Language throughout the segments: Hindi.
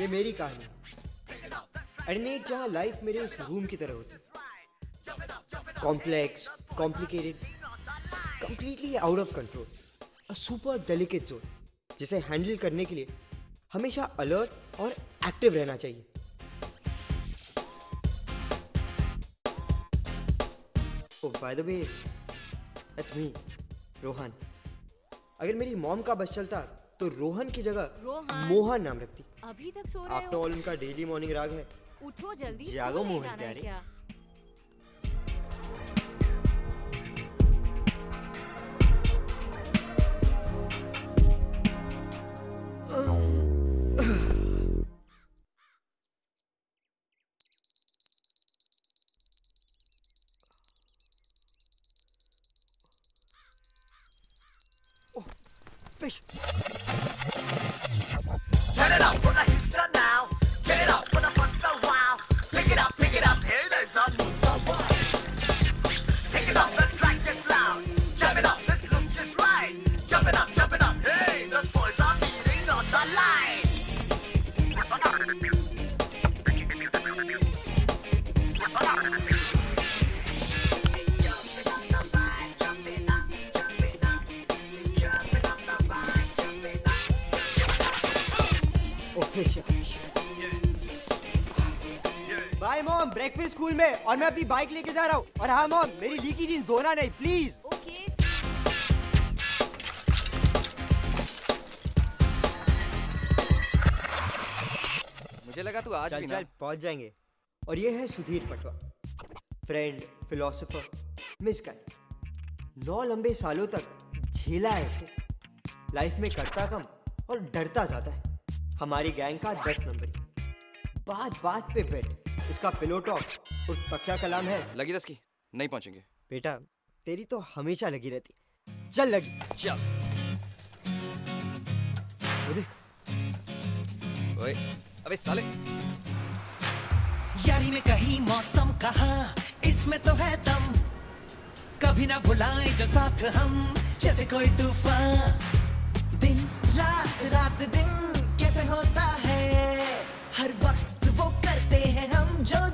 ये मेरी कहानी। एडनेट जहाँ लाइफ मेरे उस रूम की तरह होती complex complicated completely out of control a super delicate zone जिसे हैंडल करने के लिए हमेशा अलर्ट और एक्टिव रहना चाहिए। ओह by the way that's me Rohan. अगर मेरी मॉम का बस चलता तो रोहन की जगह रोहन। मोहन नाम रखती। अभी तक सो रहे आफ्टर हो? ऑल उनका डेली मॉर्निंग राग है। उठो जल्दी जागो मोहन जाना प्यारे। स्कूल में और मैं अपनी बाइक लेके जा रहा हूँ। और हाँ मॉम मेरी लीकी जींस धोना नहीं प्लीज़। ओके मुझे लगा तू आज चल भी ना। चल पहुँच जाएँगे। और ये है Sudhir Patwa. Friend philosopher miss guy नौ लंबे सालों तक झेला है इसे। लाइफ में करता कम और डरता ज़्यादा है। हमारी गैंग का दस नंबरी। बात बात पे बेट इसका पिलो टॉक और तकिया कलाम है। लगी दस की? नहीं पहुँचेंगे। बेटा तेरी तो हमेशा लगी रहती। चल लगी। चल। ओए अबे साले। यारी में कहीं मौसम कहा? इसमें तो है दम। कभी ना भुलाए जो साथ हम जैसे कोई तूफ़ान। दिन रात रात दिन कैसे होता है? हर वक्त वो करते हैं हम जो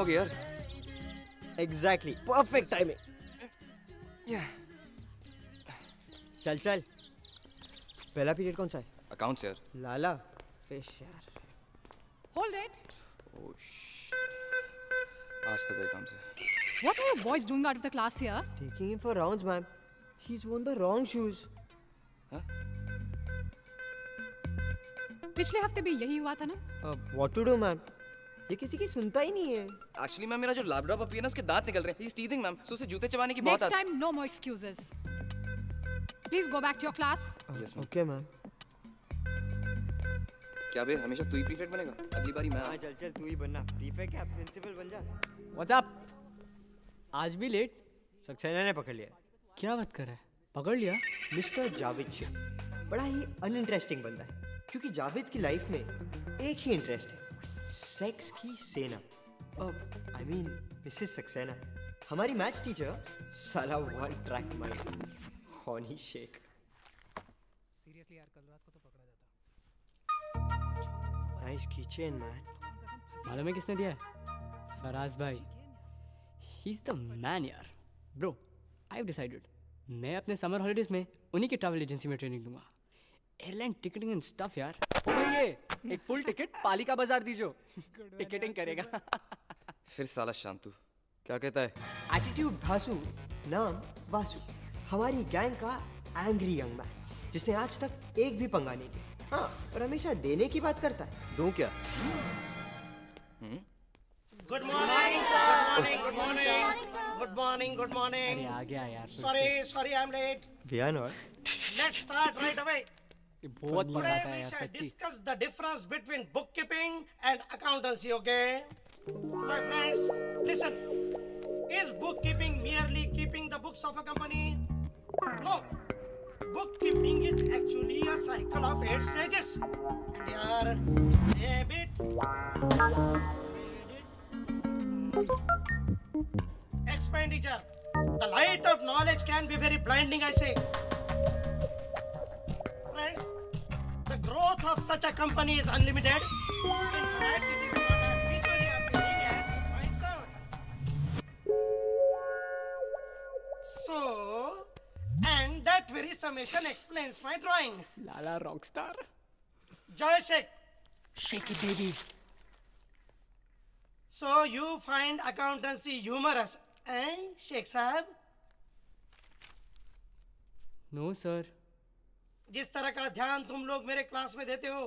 हो गई यार एग्जैक्टली परफेक्ट टाइमिंग चल चल। पहला पीरियड कौन सा है? अकाउंट्स यार लाला फ़िश यार। Hold it. आज तो गए काम से। What are you boys doing out of the class here? Taking him for rounds ma'am he is worn the wrong shoes. पिछले हफ़्ते भी यही हुआ था ना? अब व्हाट टू डू मैम ये किसी की सुनता ही नहीं है। एक्चुअली मैम मेरा जो लैपटॉप अभी है ना उसके दांत निकल रहे हैं। ही टीथिंग मैम सो उसे जूते चबाने की बहुत आदत time, no more excuses. Please go back to your class. Okay ma'am क्या बे हमेशा तू ही प्रीफेक्ट बनेगा? अगली बारी मैं हाँ चल चल तू ही बनना। प्रीफेक्ट क्या प्रिंसिपल बन जा। व्हाट्स अप आज भी लेट सक्सेना ने पकड़ लिया। क्या बात कर रहा है? पकड़ लिया? मिस्टर जावेद शेख बड़ा ही अनइंटरेस्टिंग बंदा है। क्योंकि जावेद की लाइफ में एक ही इंटरेस्ट है। सेक्स की सेना आई मीन मिसेस सक्सेना हमारी मैथ्स टीचर साला वन ट्रैक माइंड हॉनी शेख सीरियसली यार कल रात को तो पकड़ा जाता। नाइस किचन मैन मालूम है किसने दिया है? फराज भाई। ही इज़ द मैन यार। ब्रो आई हैव डिसाइडेड मैं अपने समर हॉलीडेज में उन्हीं की ट्रैवल एजेंसी में ट्रेनिंग दूँगा। एयरलाइन टिकटिंग एंड स्टफ़ यार ओ ये एक फुल टिकट पालिका बाज़ार दीजो। टिकटिंग करेगा। फिर साला शांतु क्या कहता है? एटीट्यूड धासु नाम वासु हमारी गैंग का एंग्री यंग मैन जिसने आज तक एक भी पंगा नहीं लिया हाँ और हमेशा देने की बात करता है। दो क्या? Good morning, good morning, good morning, good morning, good अरे आ गया यार फिर से। Sorry, sorry, I'm late. We not Let's start right away. ये बहुत Today पढ़ाता है we यार shall सच्ची discuss the difference between bookkeeping and accountancy, okay? My friends, listen. Is bookkeeping merely keeping the books of a company? No. Bookkeeping is actually a cycle of eight stages. And yaar, debit, expenditure. The light of knowledge can be very blinding, I say. growth of such a company is unlimited. So, and that very summation explains my drawing. Lala Rockstar. Joy shake. Shake it, baby. So you find accountancy humorous, eh, Sheikh Sahab? No, sir. जिस तरह का ध्यान तुम लोग मेरे क्लास में देते हो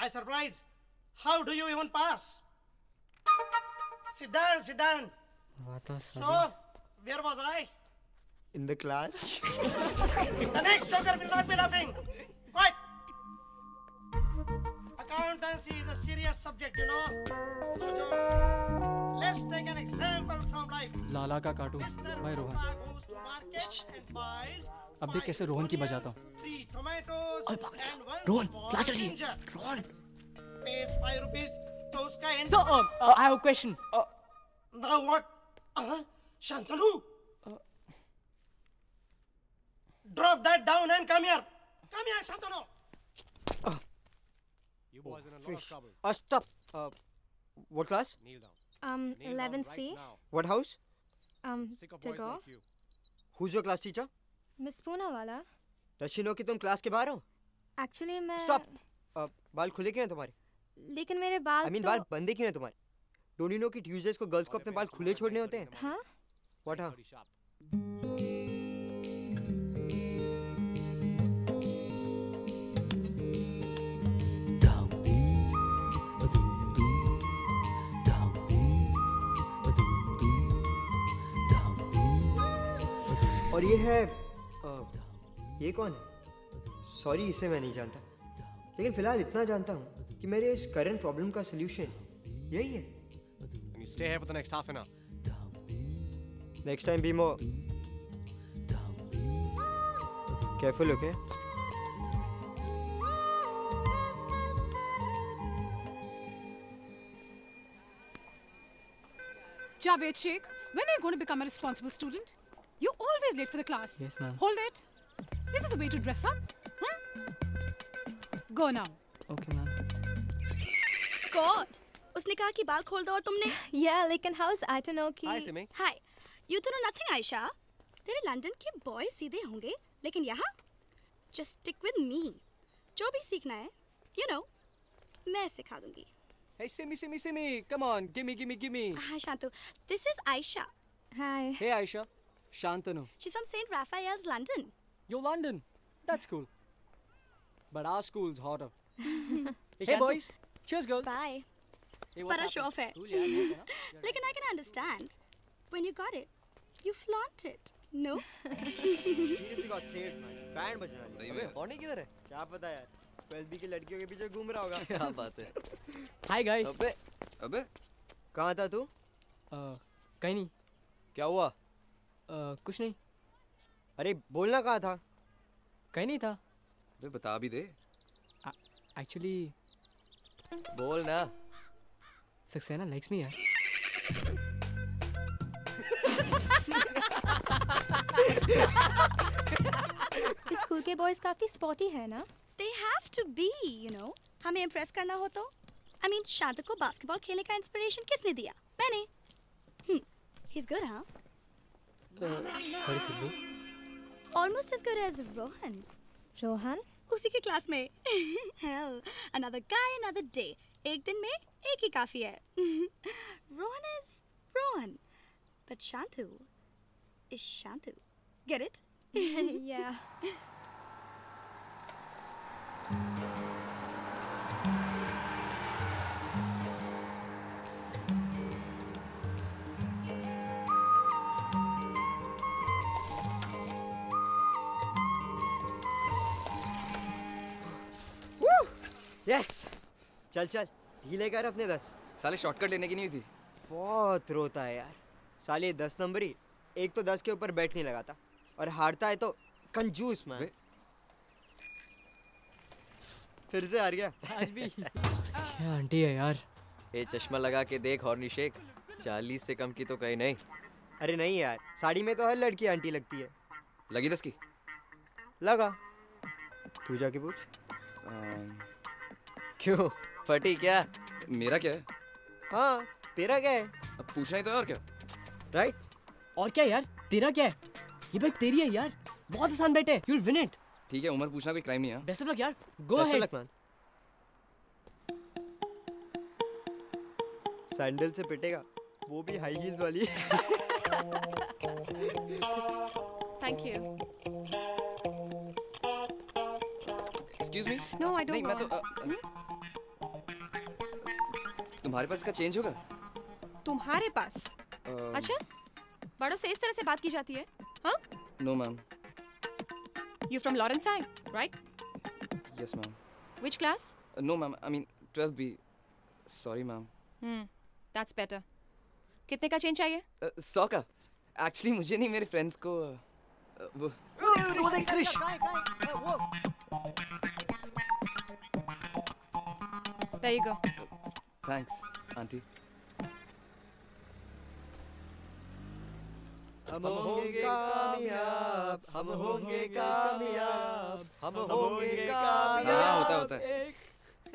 I surprise how do you even pass sit down sit down आता so where was I in the class the next joker will not be laughing quite accountancy is a serious subject you know. No joke let's take an example from life. Lala का कार्टून Mr. भाई Rohan. Gupta goes to market and buys अब देख कैसे रोहन की बजाता हूँ। रोहन क्लास चल रही है रोहन। पेस फाइव रुपीस तो उसका and so I have question now what Shantanu drop that down and come here come here Shantanu you what class kneel down um uh, 11c uh, uh, right what house? Um to go Miss Poonawala. Does she know तुम क्लास के बाहर हो? Actually, मैं स्टॉप बाल खुले क्यों हैं तुम्हारे? लेकिन मेरे बाल आई मीन तो बाल बंदे क्यों हैं तुम्हारे? डोंट यू नो कि ट्यूसडेज को गर्ल्स को अपने बाल खुले छोड़ने होते हैं। हाँ? व्हाट हाँ? और ये है ये कौन है सॉरी इसे मैं नहीं जानता लेकिन फ़िलहाल इतना जानता हूँ कि मेरे इस करंट प्रॉब्लम का सोल्यूशन यही है And you stay here for the next half an hour. Javed Sheikh, when are you going to become a responsible student? You always late for the class. Yes, ma'am. Hold it. Is this the way to dress up? Hmm? Go now. Okay ma'am god उसने कहा कि बाल खोल दो और तुमने yeah लेकिन how is I to know कि Hi, Simi. हाय यू तो नो नथिंग आयशा तेरे लंदन के बॉय सीधे होंगे लेकिन यहाँ जस्ट स्टिक विद मी जो भी सीखना है यू नो मैं सिखा दूँगी Hey, Simmy, Simmy, Simmy, come on, gimme, gimme, gimme. हाँ Shantu this is Aisha Hi. Hey, Aisha, Shantanu. She's from St. Raphael's London You're London. That's cool. But our school's hotter. hey, boys. Cheers, girls. Bye Hey, बड़ा शो happening? ऑफ़ है. लेकिन I can understand when you got it you flaunt it no Seriously got saved, man. Band बजना है। सही में हॉर्नी किधर है क्या पता यार 12 की लड़कियों के पीछे घूम रहा होगा क्या बात है Hi, guys. अबे अबे कहाँ था तू Uh, कहीं नहीं. क्या हुआ Uh, कुछ नहीं. अरे बोलना कहाँ था? कहीं नहीं था. अबे बता भी दे। Actually, बोल ना। सक्सेना likes me, यार. इस स्कूल के बॉयज़ काफ़ी स्पॉटी है ना? They have to be you know हमें इम्प्रेस करना हो तो। आई मीन शांत को बास्केटबॉल खेलने का इंस्पिरेशन किसने दिया? मैंने। ही इज़ गुड हाँ। Sorry, Silvi. Almost as good as Rohan Rohan उसी के क्लास में hell another guy another day एक दिन में एक ही काफी है Rohan is Rohan but Shantu is Shantu get it yeah. Yes चल चल. ढीले कर अपने दस. साले शॉर्टकट लेने की नहीं थी? बहुत रोता है यार. साले दस नंबर ही एक तो दस के ऊपर बैठ नहीं लगाता और हारता है तो कंजूस मैन फिर से हार गया. आज भी. क्या आंटी है यार? ये चश्मा लगा के देख हॉर्नी शेख चालीस से कम की तो कहीं नहीं. अरे नहीं यार साड़ी में तो हर लड़की आंटी लगती है. लगी दस की? लगा. तू जाके पूछ. क्यों? फटी क्या? मेरा क्या है? हाँ तेरा क्या है? अब पूछना ही तो है और क्या? राइट और क्या यार? तेरा क्या है? ये बैट तेरी है यार। बहुत आसान बैट है। यूल विन इट ठीक है उम्र पूछना कोई क्राइम नहीं है। बेस्ट ऑफ़ लक यार। गो अहेड सैंडल से पिटेगा। वो भी हाई हील्स वाली Thank you. Excuse me No, I don't नहीं मैं तो know. अ, अ, तुम्हारे पास इसका चेंज होगा? तुम्हारे पास? अ, अच्छा बड़ों से इस तरह से बात की जाती है हाँ? No ma'am you from Lawrence I right yes ma'am which class no ma'am I mean twelfth B sorry ma'am that's better कितने का चेंज चाहिए? सौ का. एक्चुअली मुझे नहीं मेरे फ्रेंड्स को अ, वो वो देख Krish There you go. Thanks auntie हम होंगे कामयाब हम होंगे कामयाब हम होंगे कामयाब हाँ होता है होता है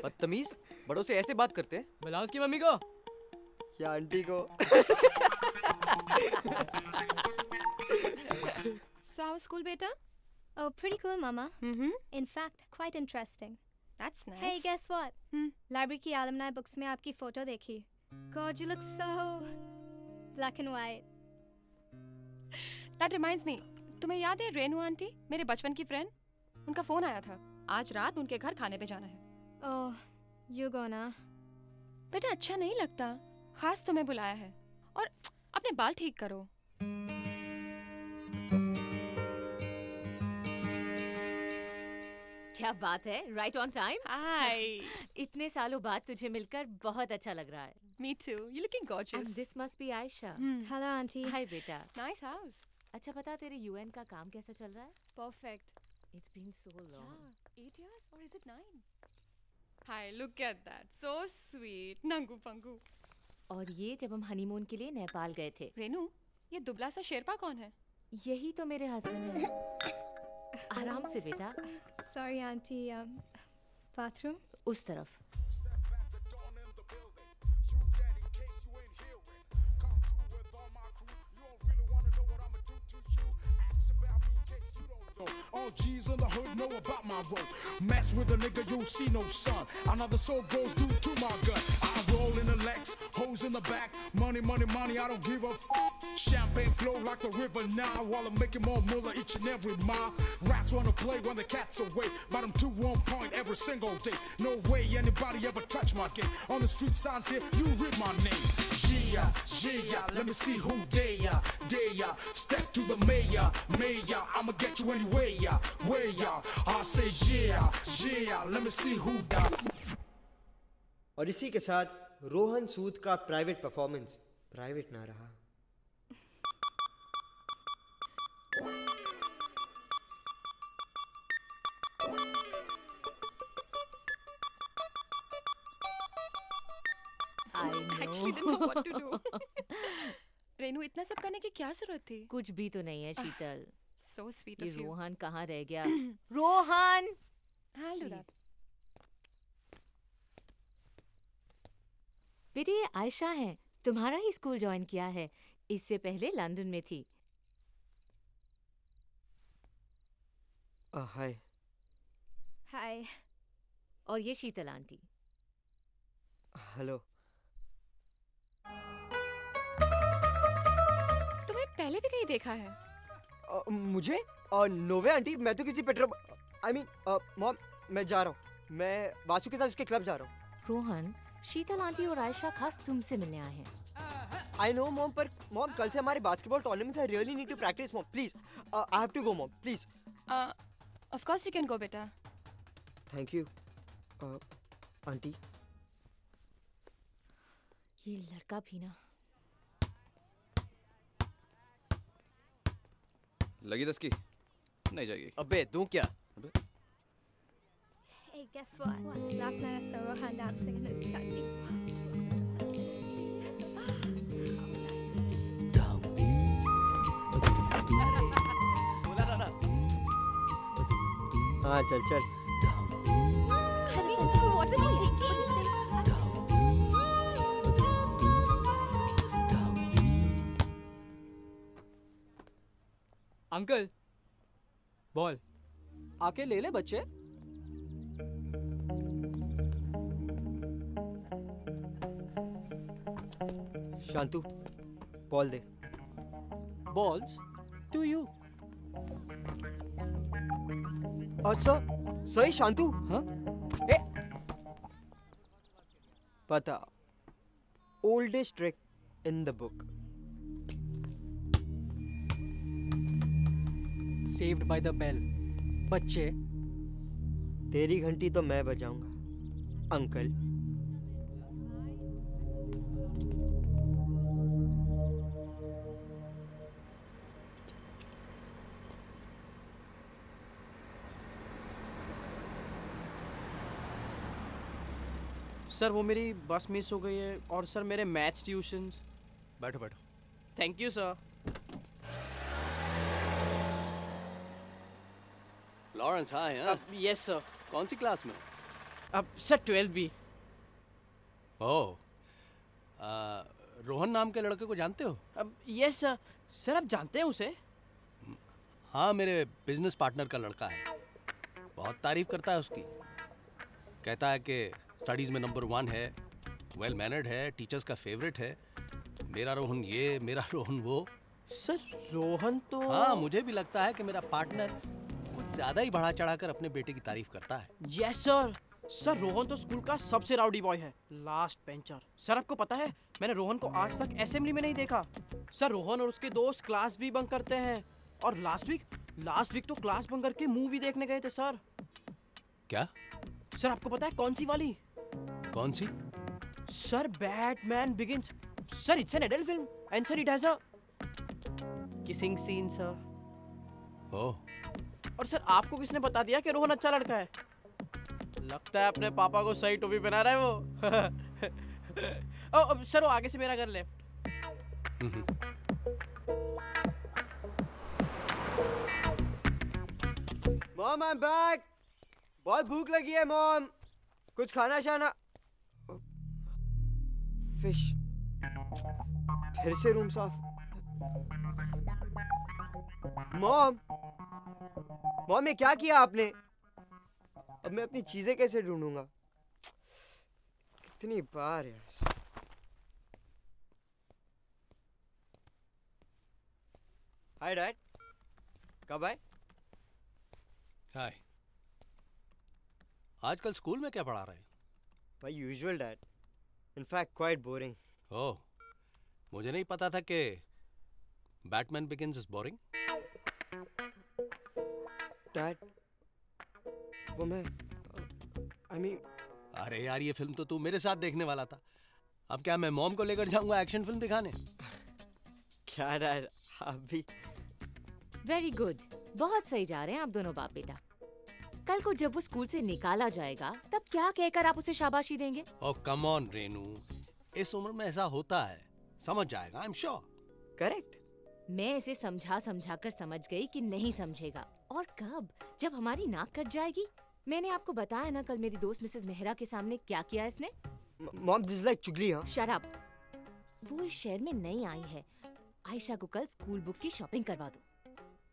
बदतमीज बड़ों से ऐसे बात करते हैं बुलाओ उसकी मम्मी को या आंटी को So how was school, beta? Oh, pretty cool, Mama. Mm-hmm. In fact, quite interesting. That's nice. Hey, guess what? Hmm. Library की alumni books में आपकी फ़ोटो देखी. God, you look so black and white. That reminds me. तुम्हें याद है रेनू आंटी मेरे बचपन की फ्रेंड उनका फ़ोन आया था आज रात उनके घर खाने पे जाना है Oh, you go ना. बेटा अच्छा नहीं लगता खास तुम्हें बुलाया है और अपने बाल ठीक करो क्या बात है? राइट ऑन टाइम हाय इतने सालों बाद तुझे मिलकर बहुत अच्छा लग रहा है। Me too you looking and gorgeous this must be Aisha Hello, auntie. Hi बेटा। नाइस हाउस अच्छा बता तेरे यूएन का काम कैसा चल रहा है? Perfect it's been so long Yeah, eight years or is it nine? Hi, look at that. So sweet. Nangu Pangu. और ये जब हम हनीमून के लिए नेपाल गए थे। रेनू ये दुबला सा शेरपा कौन है? यही तो मेरे हस्बैंड है। आराम से बेटा Sorry, auntie. Um, bathroom? उस तरफ़ All G's in the hood know about my role. Mess with a nigga, you'll see no son. Another soul goes due to my gun. hoes in the back. Money, money, money, I don't give a f- Champagne flow like the river now. While I'm making more moolah each and every mile. Rats wanna play when the cat's away. But I'm to one point every single day. No way anybody ever touch my game. On the street signs here, you read my name. Yeah, yeah, let me see who they are. They are. Step to the mayor, mayor. I'ma get you anyway, yeah, way, yeah. I say yeah, yeah, let me see who they are. और इसी के साथ रोहन सूद का प्राइवेट परफॉर्मेंस प्राइवेट ना रहा. रेनू इतना सब करने की क्या ज़रूरत थी? कुछ भी तो नहीं है शीतल। सो स्वीट ये रोहन कहाँ रह गया? Rohan! I'll do Please. that. बेटी ये आयशा है तुम्हारा ही स्कूल ज्वाइन किया है। इससे पहले लंदन में थी। हाय। हाय। और ये शीतल आंटी। हेलो। तुम्हें पहले भी कहीं देखा है? अ, मुझे? और नोवे आंटी मैं तो किसी पेट्रोल आई मीन मॉम मैं जा रहा हूँ। मैं वासु के साथ उसके क्लब जा रहा हूँ। रोहन शीतल आंटी और आयशा खास तुमसे मिलने आए हैं। आई नो मॉम पर मॉम कल से हमारे basketball tournament I really need to practice mom please I have to go mom please of course you can go बेटा। Thank you auntie. ये लड़का भी ना। लगी दस की नहीं जाएगी। अबे तू क्या? Hey, guess what? what? Last night I saw Rohan dancing in his chutney. हाँ चल चल? अंकल बॉल आके ले ले बच्चे शांतु बॉल दे। बॉल्स? टू यू और सर सही शांतु। हाँ? ए! पता oldest trick in the book saved by the bell बच्चे। तेरी घंटी तो मैं बजाऊँगा अंकल। सर वो मेरी बस मिस हो गई है और सर मेरे मैथ्स ट्यूशंस बैठो बैठो। Thank you sir Lawrence hi हाँ यस सर कौन सी क्लास में? अब सर ट्वेल्थ भी ओह रोहन नाम के लड़के को जानते हो? अब यस सर सर आप जानते हैं उसे? हाँ मेरे बिज़नेस पार्टनर का लड़का है। बहुत तारीफ़ करता है उसकी। कहता है कि स्टडीज़ में नंबर वन है वेल मैनर्ड है टीचर्स का फेवरेट है। मेरा रोहन ये मेरा रोहन वो। सर रोहन तो हाँ मुझे भी लगता है कि मेरा पार्टनर कुछ ज़्यादा ही बढ़ा चढ़ा कर अपने बेटे की तारीफ़ करता है। यस सर सर रोहन तो स्कूल का सबसे राउडी बॉय है। लास्ट बेंचर सर आपको पता है मैंने रोहन को आज तक असेंबली में नहीं देखा। सर रोहन और उसके दोस्त क्लास भी बंक करते हैं। और लास्ट वीक लास्ट वीक तो क्लास बंक करके मूवी देखने गए थे सर। क्या? सर आपको पता है कौन सी वाली? कौन सी? Sir Batman Begins. Sir it's an adult film and sir it has a kissing scene sir oh. और सर आपको किसने बता दिया कि रोहन अच्छा लड़का है? लगता है अपने पापा को सही टोपी पहना रहा है वो। ओ, अब सर वो आगे से मेरा घर left. Mom I am back बहुत भूख लगी है मॉम कुछ खाना शाना? फ़िश फिर से रूम साफ़। मॉम! मॉम, ये क्या किया आपने? अब मैं अपनी चीज़ें कैसे ढूंढूँगा? कितनी बार यार। हाय डैड कब आए? हाय आजकल स्कूल में क्या पढ़ा रहे हैं? My usual dad in fact quite boring oh मुझे नहीं पता था कि Batman Begins is boring. Dad वो मैं आई मीन अरे यार ये फ़िल्म तो तू मेरे साथ देखने वाला था। अब क्या मैं मॉम को लेकर जाऊँगा एक्शन फ़िल्म दिखाने? क्या डैड आप भी वेरी गुड बहुत सही जा रहे हैं आप दोनों बाप बेटा। कल को जब वो स्कूल से निकाला जाएगा तब क्या कहकर आप उसे शाबाशी देंगे? Come on Renu. इस उम्र में ऐसा होता है। समझ जाएगा आई एम श्योर करेक्ट मैं इसे समझा समझा कर समझ गई कि नहीं समझेगा। और कब? जब हमारी नाक कट जाएगी? मैंने आपको बताया ना कल मेरी दोस्त मिसेस मेहरा के सामने क्या किया इसने? मॉम दिस लाइक चुगली हाँ। शट अप वो इस शहर में नई आई है। आयशा को कल स्कूल बुक्स की शॉपिंग करवा दो।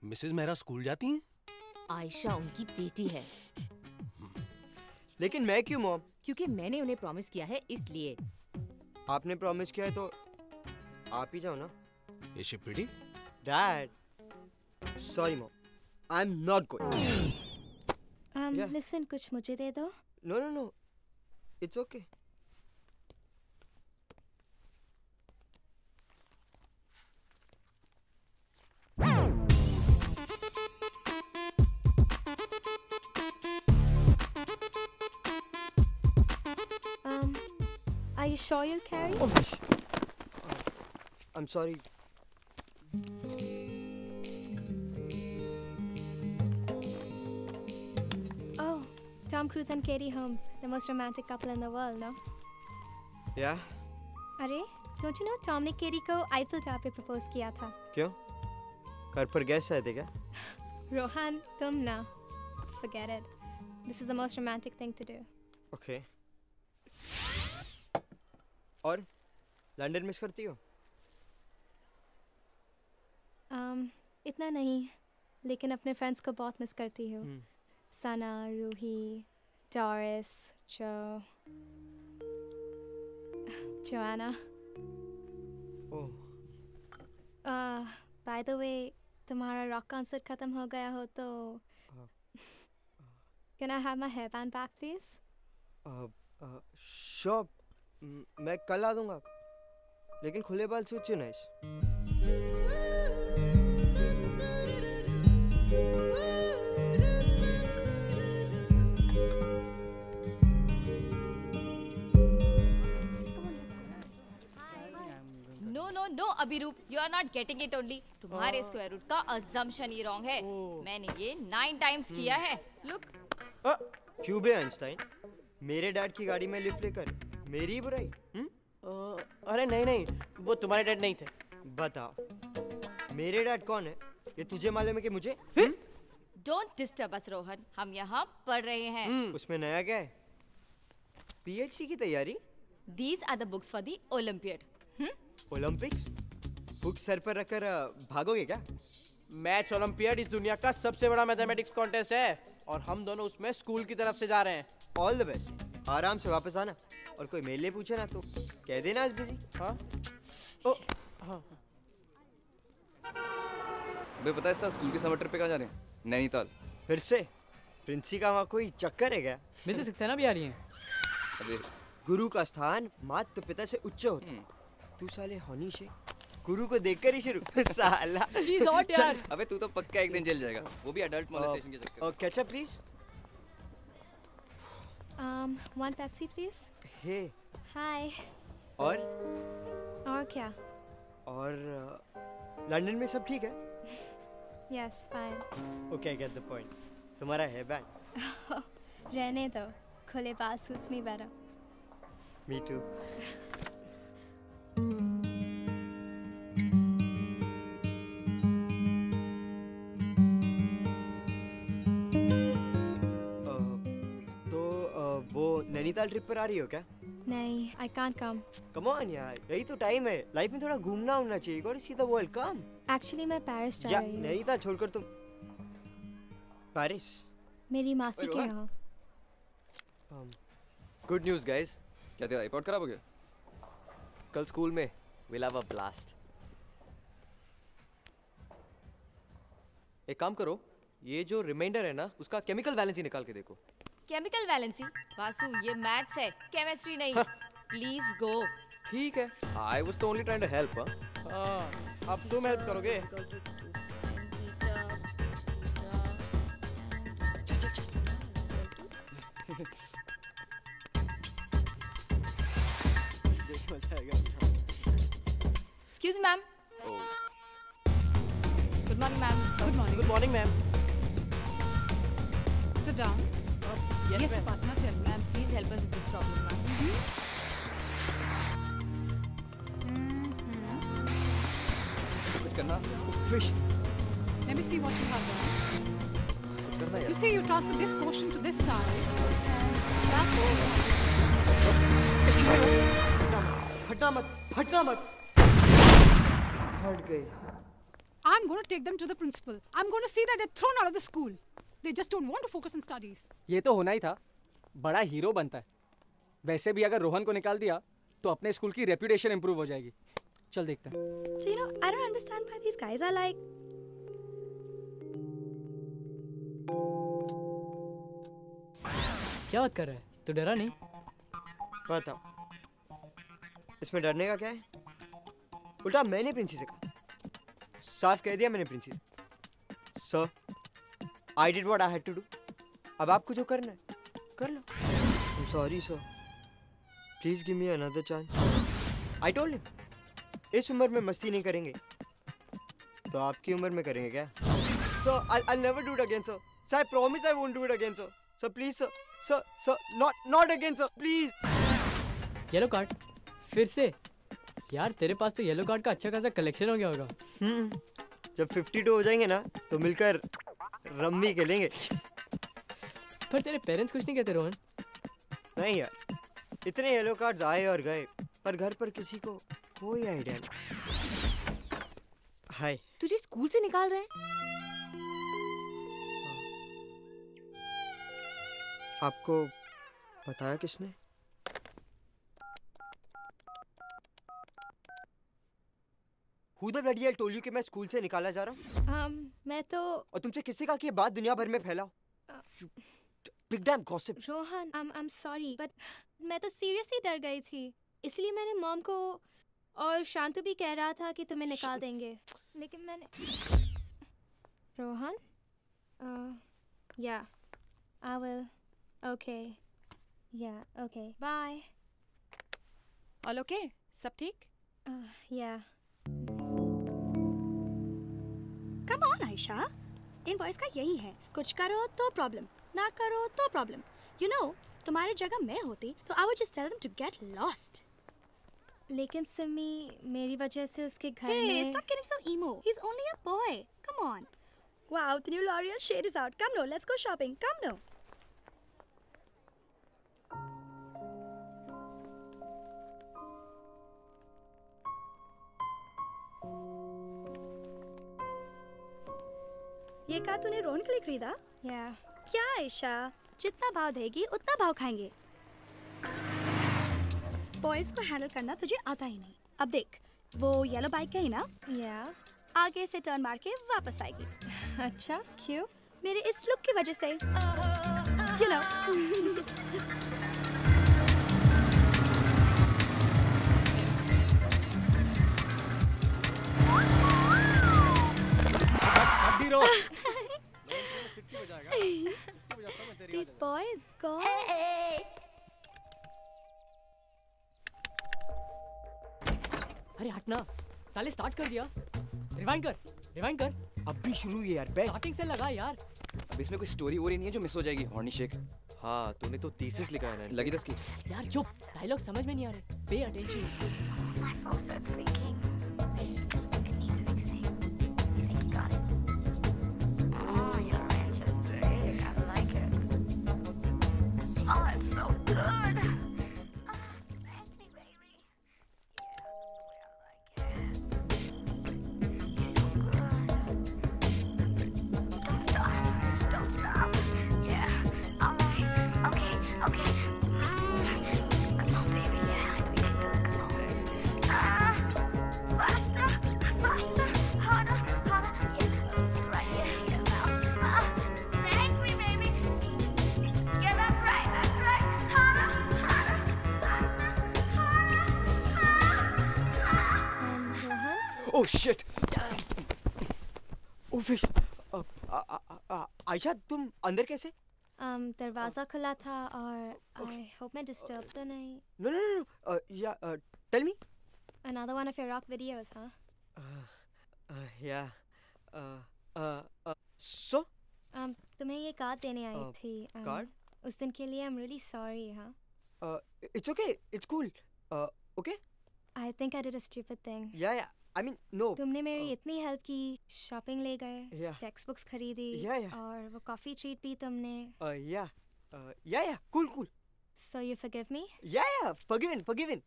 मिसेज मेहरा स्कूल जाती हैं? आयशा उनकी बेटी है। लेकिन मैं क्यों मॉम? क्योंकि मैंने उन्हें प्रॉमिस किया है इसलिए। आपने प्रॉमिस किया है तो आप ही जाओ ना। Pretty dad sorry mom I am not going um, Yeah. Listen कुछ मुझे दे दो। No no no it's okay you sure you'll carry Oh, I'm sorry. oh Tom Cruise and Katie Holmes the most romantic couple in the world no Yeah? अरे don't you know Tom ने केरी को आईफिल टावर पे प्रपोज किया था क्यों घर पर गैस आए थे क्या रोहन तुम ना forget it this is the most romantic thing to do okay और लंदन मिस करती हो? Um, इतना नहीं लेकिन अपने फ्रेंड्स को बहुत मिस करती हूँ। सना रूही डॉरिस जो जोआना बाय द वे तुम्हारा रॉक कॉन्सर्ट खत्म हो गया हो तो can I have my hair band back please shop मैं कल आ दूँगा। लेकिन खुले बाल suit you nice no no no Abhirup you are not getting it only तुम्हारे स्क्वायर रूट का अजम्पशन ही रॉन्ग है। मैंने ये नाइन टाइम्स किया है। लुक क्यूबे आइंस्टाइन मेरे डैड की गाड़ी में लिफ्ट लेकर मेरी बुराई? हम्म? अरे नहीं नहीं वो तुम्हारे डैड नहीं थे। बताओ मेरे डैड कौन है? ये तुझे मालूम है कि मुझे? Don't disturb us Rohan. हम यहाँ पढ़ रहे हैं। उसमें नया क्या है? पीएचडी की तैयारी? These are the books for the olympiad olympics book sir पर रखकर भागोगे क्या? मैथ्स ओलंपियाड इस दुनिया का सबसे बड़ा मैथमेटिक्स कॉन्टेस्ट है। और हम दोनों उसमें स्कूल की तरफ़ से जा रहे हैं। ऑल द बेस्ट आराम से वापस आना। और कोई मेरे लिए पूछे ना तो कह देना आज बिज़ी हाँ। ओ। हाँ बे पता है सर स्कूल की समर ट्रिप पे कहाँ जा रहे हैं? नैनीताल। फिर से? प्रिंसी का वहाँ कोई चक्कर है क्या? मिसेस सक्सेना भी आ रही हैं। अबे। गुरु का स्थान माता पिता से उच्च होता है। तू साले हनी से। गुरु को देखकर ही शुरू। साला। चल, अबे तू तो पक्का एक दिन जेल जाएगा। वो भी अडल्ट मोलेस्टेशन के चक्कर और ketchup please um, one Pepsi please. Hey. Hi. और? और क्या? और लंदन में सब ठीक है? Yes fine okay I get the point तुम्हारा है बैंड रहने दो. खुले बाल सूट्स में better. Me too Nainital trip पर आ रही हो क्या? नहीं I can't come. Come on यार यही तो टाइम है। लाइफ में थोड़ा घूमना होना चाहिए got see the world come actually मैं पेरिस जा रही हूँ। नैनीताल छोड़कर तुम पेरिस मेरी मासी के रोहन। यहाँ। गुड न्यूज़ गाइस क्या तेरा रिपोर्ट खराब हो गया? कल स्कूल में विल हैव अ ब्लास्ट एक काम करो ये जो रिमाइंडर है ना उसका केमिकल बैलेंस ही निकाल के देखो। Chemical valency. वासु ये मैथ्स है केमिस्ट्री नहीं। Please go. ठीक है। I was only trying to help हाँ। अब तुम हेल्प करोगे। Excuse ma'am good morning ma'am good morning good morning ma'am sit down Yes, yes ma'am. Upasana, tell me. Ma'am, please help us with this problem, ma'am. कुछ करना fish Let me see what you have done. कुछ करना You यार see, you transfer this portion to this side. फटना मत फटना मत फट गई I'm going to take them to the principal. I'm going to see that they're thrown out of the school. They just don't want to focus on studies. ये तो होना ही था। बड़ा हीरो बनता है। वैसे भी अगर रोहन को निकाल दिया तो अपने स्कूल की रेपुटेशन इंप्रूव हो जाएगी। चल देखते हैं। So, you know, I don't understand why these guys are like. क्या बात कर रहा है? तू डरा नहीं? बताओ। इसमें डरने का क्या है? उल्टा मैंने प्रिंसी से कहा। साफ़ कह दिया मैंने princi sir I did what I had to do अब आपको जो करना है कर लो। I am sorry sir please give me another chance I told him इस उम्र में मस्ती नहीं करेंगे। तो आपकी उम्र में करेंगे क्या? Sir I I never do it again sir sir I promise I won't do it again sir sir please sir sir sir not not again sir please yellow card फिर से। यार तेरे पास तो येलो कार्ड का अच्छा खासा कलेक्शन हो गया होगा। हम्म। जब 52 हो जाएँगे ना तो मिलकर रम्मी खेलेंगे। पर तेरे पेरेंट्स कुछ नहीं कहते रोहन। नहीं यार इतने येलो कार्ड्स आए और गए पर घर पर किसी को कोई आइडिया नहीं। हाय तुझे स्कूल से निकाल रहे हैं। आपको बताया किसने? The bloody hell told you कि मैं स्कूल से निकाला जा रहा हूँ? Um, मैं तो और तुमसे किससे कहा कि ये बात दुनिया भर में फैलाओ? Big damn gossip Rohan I am sorry but मैं तो सीरियसली डर गई थी। इसलिए मैंने मॉम को और शांतु भी कह रहा था कि तुम्हें निकाल देंगे। लेकिन मैंने Rohan? Yeah I will okay yeah okay bye all okay सब ठीक? या कम ऑन हमेशा। इन बॉयज़ का यही है। कुछ करो तो प्रॉब्लम ना करो तो प्रॉब्लम यू नो तुम्हारे जगह मैं होती तो I would just tell them to get lost लेकिन सिमी मेरी वजह से उसके घर hey, man stop getting so emo he is only a boy come on wow the new L'Oreal shade is out come no let's go shopping come no ये कहा तूने रोन के लिए खरीदा? या क्या ऐशा? जितना भाव देगी उतना भाव खाएँगे। बॉयज़ को हैंडल करना तुझे आता ही नहीं। अब देख वो येलो बाइक गई ना? या आगे से टर्न मार के वापस आएगी। अच्छा क्यों? मेरे इस लुक की वजह से। You know row These boys go. अरे हटना। साले स्टार्ट कर दिया। रिवाइंड कर रिवाइंड कर। अब भी शुरू है यार बैठ। स्टार्टिंग से लगा यार। अब इसमें कोई स्टोरी वोरी नहीं है जो मिस हो जाएगी हॉर्नी शेक हाँ तूने तो थीसिस लिखा है ना। लगी दस की यार चुप। डायलॉग समझ में नहीं आ रहे। Pay attention shit oh fish Ayesha तुम अंदर कैसे? Um, दरवाज़ा खुला था और आई होप मैं डिस्टर्ब तो नहीं। No no no yeah tell me another one of your rock videos huh? या सो um, तुम्हें ये कार्ड देने आई Uh, थी um, card? उस दिन के लिए आई एम रियली सॉरी हाँ it's okay it's cool okay I think I did a stupid thing yeah yeah I mean, no. तुमने मेरी uh, इतनी हेल्प की शॉपिंग ले गए टेक्स्ट बुक्स खरीदी yeah, yeah. और वो कॉफ़ी ट्रीट पी तुमने। Yeah yeah yeah cool cool so you forgive me yeah yeah forgiven forgiven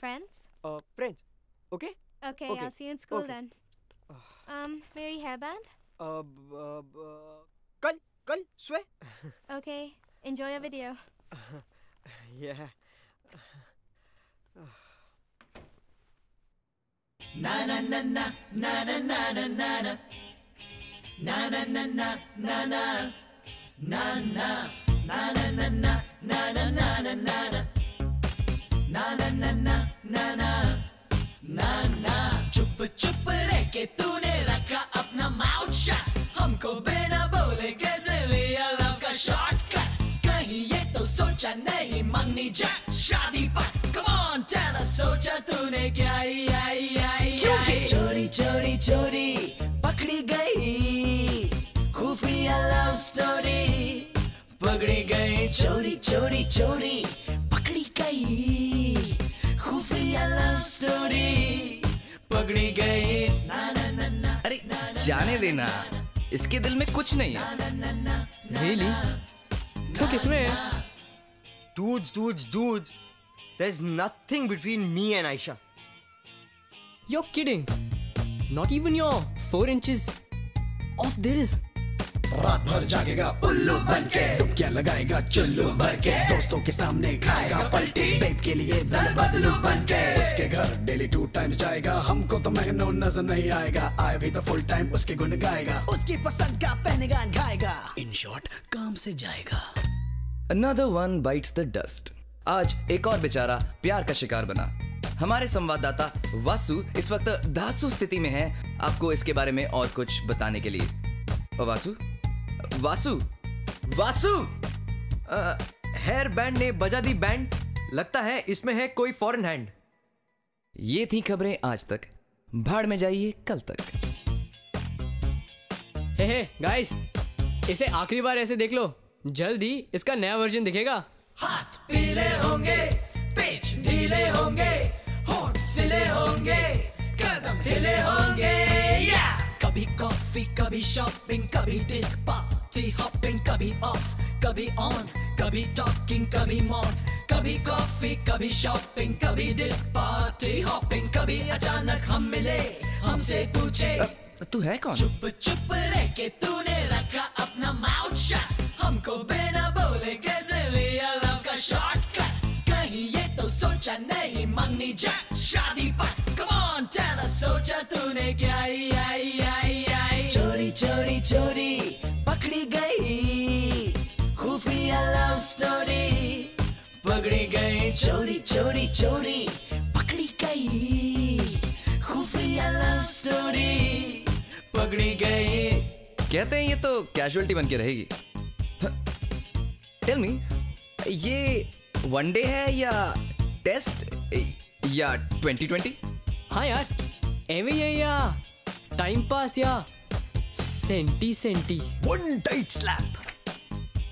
friends friends okay okay I see you in school then um मेरी हेयर बैंड कल कल सुबह okay enjoy your video yeah Na na na na na na na na na na Na na na na na na Na na Na na na na na na na na na na Na na na na na na ना ना चुप चुप रह के तूने रखा अपना माउथ शट हमको बिना बोले कैसे लिया लव का शॉर्टकट कहीं ये तो सोचा नहीं मंगनी जट चोरी चोरी चोरी पकड़ी गई। खुफिया लव स्टोरी पकड़ी गई। अरे जाने देना। इसके दिल में कुछ नहीं है। रियली तो किसमें है? Does does there is nothing between me and Ayesha you are kidding not even your four inches of दिल रात भर जागेगा, उल्लू बन के डुबकियाँ लगाएगा, चुल्लू भर के दोस्तों के सामने खाएगा, पलटी। बेब के लिए दल बदलू बन के उसके घर डेली टू टाइम जाएगा। हमको तो महीनों नज़र नहीं आएगा। आए भी तो फुल टाइम उसके गुन गाएगा। उसकी पसंद का पहने गान गाएगा। इन शॉर्ट काम से जाएगा। Another one bites the dust. आज एक और बेचारा प्यार का शिकार बना। हमारे संवाददाता वासु इस वक्त धासु स्थिति में है। आपको इसके बारे में और कुछ बताने के लिए। वासु? वासु वासु। हेयर बैंड ने बजा दी बैंड लगता है इसमें है कोई फॉरेन हैंड ये थी खबरें आज तक। भाड़ में जाइए कल तक। हे हे गाइस इसे आखिरी बार ऐसे देख लो। जल्द ही इसका नया वर्जन दिखेगा। हाथ पीले होंगे पेच ढीले होंगे होठ सिले होंगे कदम हिले होंगे या कभी कॉफ़ी कभी शॉपिंग कभी डिस्क पार्टी हॉपिंग कभी ऑफ़ कभी ऑन कभी टॉकिंग कभी मॉन कभी कॉफ़ी कभी शॉपिंग कभी डिस्क पार्टी हॉपिंग कभी अचानक हम मिले हमसे पूछे तू है कौन? चुप चुप रह के तूने रखा अपना माउथ शट हमको बिना बोले कैसे लिया लव का शॉर्टकट कहीं ये तो सोचा नहीं मंगनी जट शादी पर। कम ऑन टेल सोचा तूने क्या? आई आई आई आई। चोरी चोरी चोरी। स्टोरी पकड़ी गई चोरी चोरी चोरी पकड़ी गई। खुफिया लव स्टोरी पकड़ी गई कहते हैं ये तो कैजुअलिटी बन के रहेगी। टेल मी ये वनडे है या टेस्ट या 2020 हाँ यार एवे है yeah time pass yeah senti senti one tight slap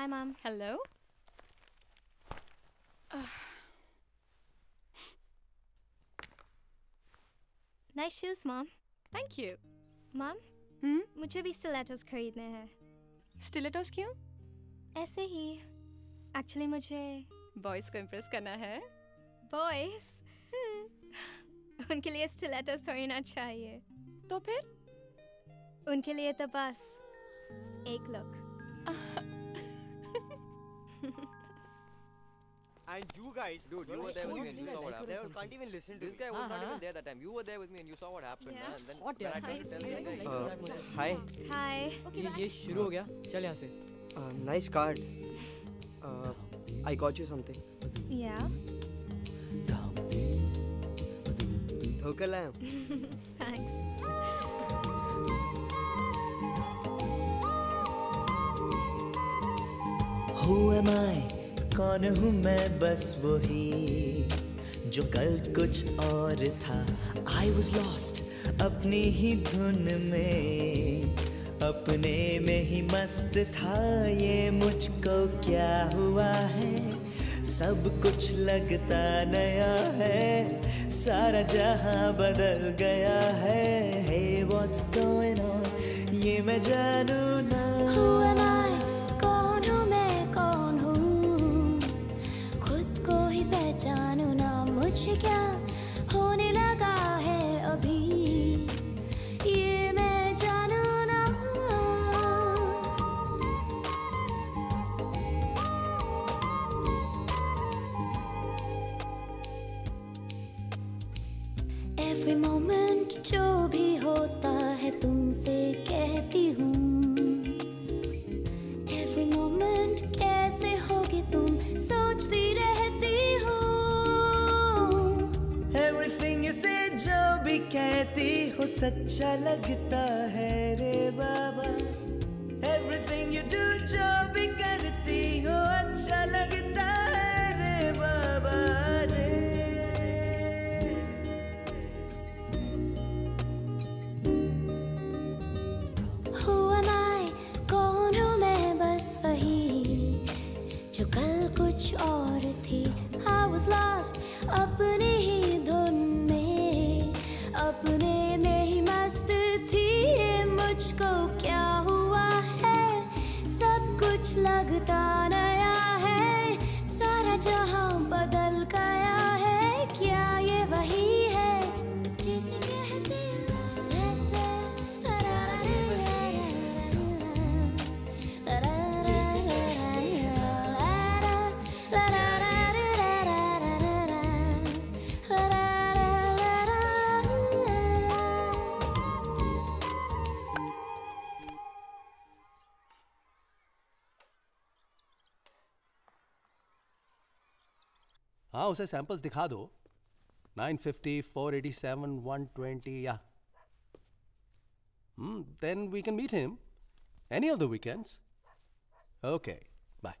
Hi, Mom. Hello. Nice shoes, Mom. Thank you. Mom, हम्म मुझे भी स्टिलेटोस खरीदने हैं। स्टिलेटोस क्यों? ऐसे ही। एक्चुअली मुझे बॉयज़ को इम्प्रेस करना है। बॉयज़ उनके लिए स्टिलेटोस थोड़ी ना चाहिए। तो फिर? उनके लिए तो बस एक look And you guys, Dude, you you're were there with me and you so saw what nice. They happened. can't even listen to This me. guy was not even there that time. You were there with me and you saw what happened, Yeah. man. And then Hot, when I yeah. tried to tell the guy, Uh, hi. हाय ये ये शुरू हो गया चल यहाँ से Uh, nice card. Uh, I got you something. या धोकर लाया हूँ। Thanks Who am I? कौन हूँ मैं? बस वही जो कल कुछ और था। आई वॉज़ लॉस्ट अपनी ही धुन में। अपने में ही मस्त था ये। मुझको क्या हुआ है? सब कुछ लगता नया है। सारा जहाँ बदल गया है। Hey, what's going on? ये मैं जानू ना। उसे सैंपल्स दिखा दो। 950 487 120 या। Then we can meet him. Any of the weekends. Okay bye.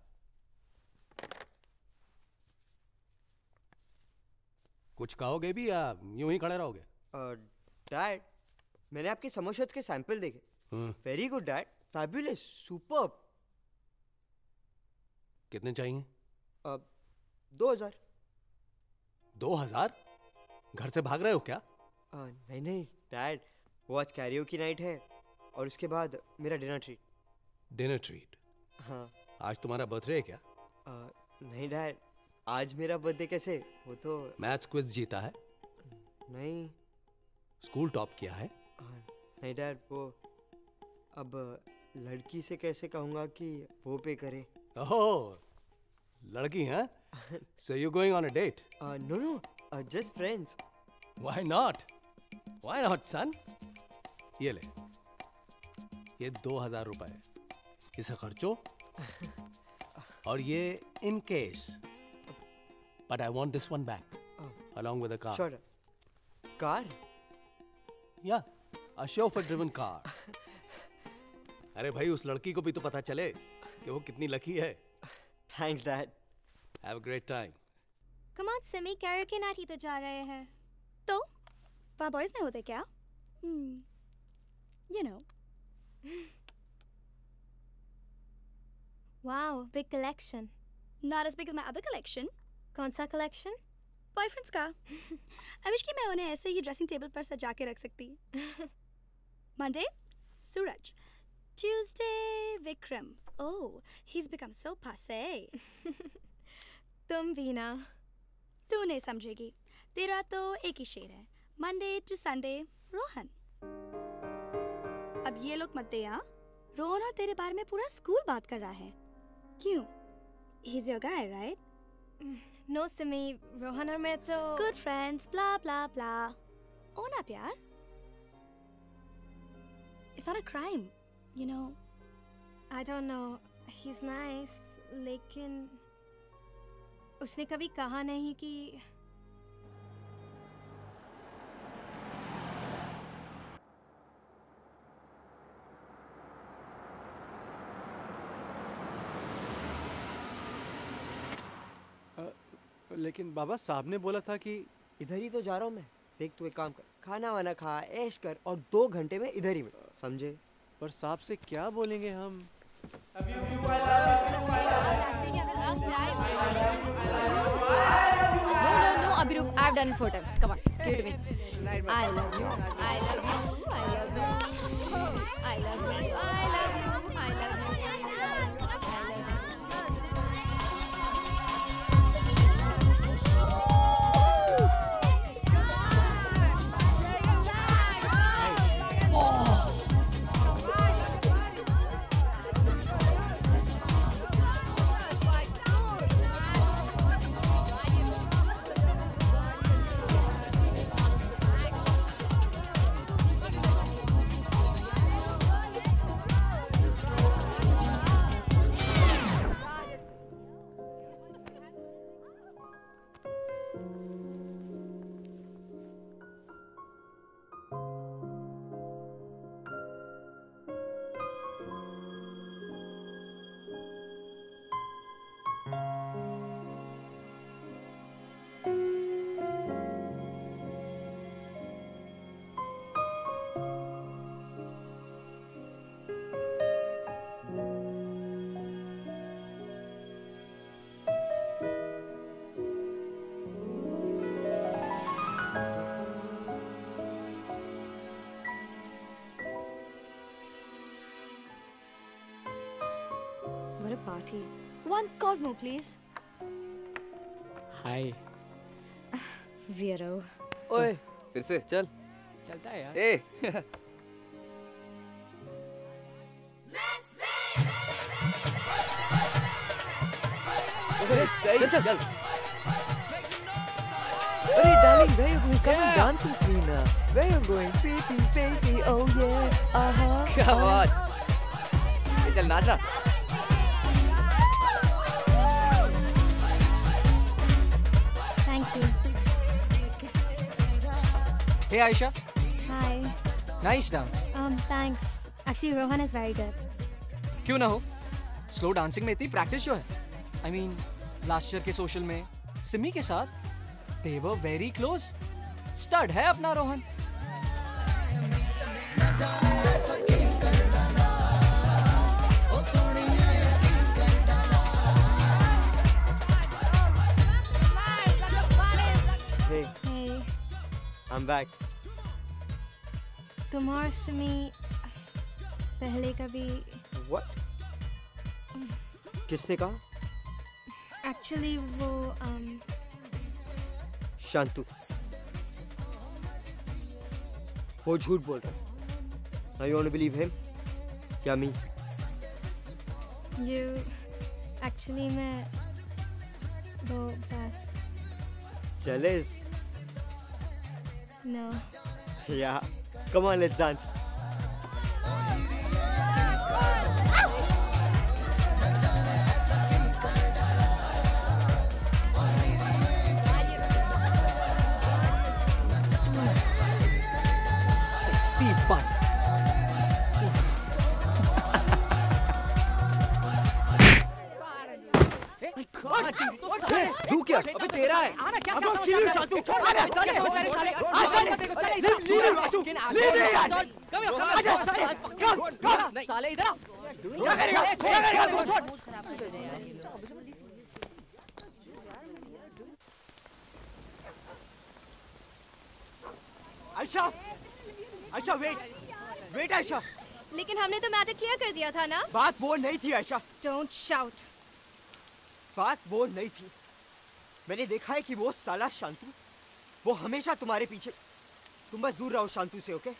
कुछ कहोगे भी या यूँ ही खड़े रहोगे? डैड uh, मैंने आपके समोसोज के सैंपल देखे। Very good dad fabulous super कितने चाहिए? दो हज़ार। दो हज़ार? घर से भाग रहे हो क्या? आ, नहीं नहीं डैड वो आज कैरियो की नाइट है और उसके बाद मेरा डिनर ट्रीट। Dinner treat? हाँ। आज तुम्हारा बर्थडे है क्या? अ, नहीं डैड आज मेरा बर्थडे कैसे? वो तो मैथ्स क्विज जीता है। नहीं। स्कूल टॉप किया है। अ, नहीं डैड वो अब लड़की से कैसे कहूँगा कि वो पे करे। ओह लड़की हैं so you're going on a date uh, no no uh, just friends why not why not son ये ले ये दो हज़ार रुपए इसे खर्चो और ये in case but I want this one back along with a car sure car yeah a chauffeur driven car अरे भाई उस लड़की को भी तो पता चले कि वो कितनी लकी है thanks dad have a great time come on Simi karaoke night ही तो जा रहे हैं। तो वहाँ बॉयज़ नहीं होते क्या? You know wow big collection not as big as my other collection कौन सा कलेक्शन बॉयफ्रेंड्स का. आई विश कि मैं उन्हें ऐसे ही ड्रेसिंग टेबल पर सजा के रख सकती। Monday Suraj Tuesday, Vikram. Oh, he's become so passe. तुम बीना तू नहीं समझेगी तेरा तो एक ही शेर है मंडे टू संडे रोहन। अब ये लोग मत दे हाँ? आ रोना तेरे बारे में पूरा स्कूल बात कर रहा है। क्यों? Is your guy right no Simi Rohan और मैं तो good friends bla bla bla ओ ना प्यार। It's not a crime you know. I don't know. He's nice, लेकिन उसने कभी कहा नहीं कि लेकिन बाबा साहब ने बोला था कि इधर ही तो जा रहा हूँ मैं देख तू एक काम कर खाना वाना खा ऐश कर और दो घंटे में इधर ही मिल समझे पर साहब से क्या बोलेंगे हम no, I've done four times. Come on, give it to me. I love you. I love you. I love you. I love you. I love you. I love you. What a party. One Cosmo, please. Hi Vero. ओए फिर से चल चलता है यार ए सही चल, चल। चल Hey, darling, where you going? Come and dance with me now. Where you going? Baby, baby, oh yeah, uh-huh. क्या बात चल नाचा हे Aisha. Hi. Nice dance. Um, thanks. Actually, Rohan is very good. क्यों ना हो स्लो डांसिंग में इतनी प्रैक्टिस जो है आई मीन लास्ट ईयर के सोशल में सिमी के साथ they were very close stud है अपना रोहन I'm back. तुम और सिमी पहले कभी What? किसने कहा एक्चुअली वो um, शांतु वो झूठ बोल रहा है Now you want to believe him? या मी you एक्चुअली मैं वो बस Jealous? No Yeah. Come on, let's dance. Ayesha don't shout बात वो नहीं थी। मैंने देखा है कि वो साला शांतु वो हमेशा तुम्हारे पीछे। तुम बस दूर रहो शांतु से ओके?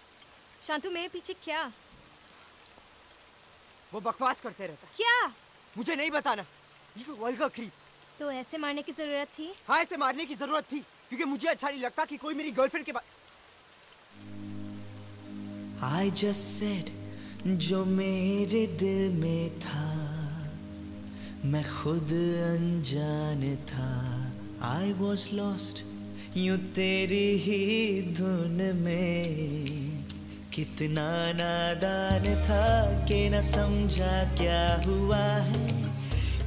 शांतु मेरे पीछे क्या? वो बकवास करते रहता क्या? मुझे नहीं बताना। ये वल्गर क्रीप तो ऐसे मारने की ज़रूरत थी? हाँ ऐसे मारने की ज़रूरत थी क्योंकि मुझे अच्छा नहीं लगता कि कोई मेरी गर्लफ्रेंड के बाद I just said जो मेरे दिल में था मैं खुद अनजान था। आई वॉज़ लॉस्ट यूँ तेरी ही धुन में। कितना नादान था कि न समझा क्या हुआ है।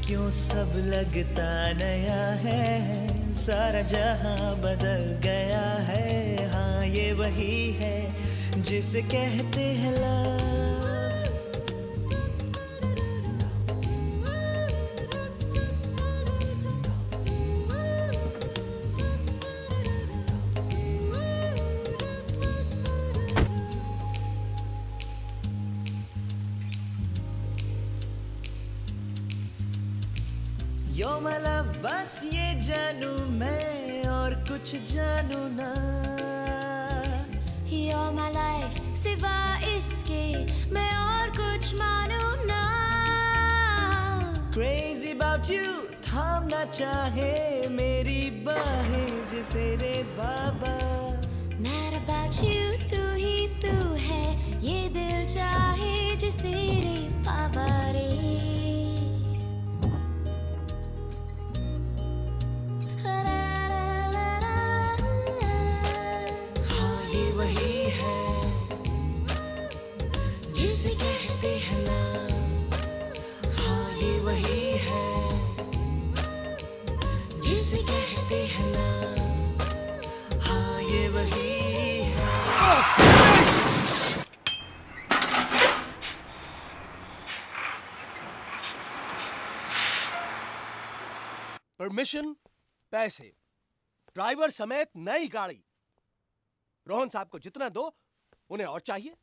क्यों सब लगता नया है। सारा जहाँ बदल गया है। हाँ ये वही है जिसे कहते हैं love कुछ जानू ना You're my life सिवा इसके मैं और कुछ मानू ना Crazy about you थामना चाहे मेरी बाहें जिसे रे बाबा परमिशन पैसे। ड्राइवर समेत नई गाड़ी। रोहन साहब को जितना दो उन्हें और चाहिए।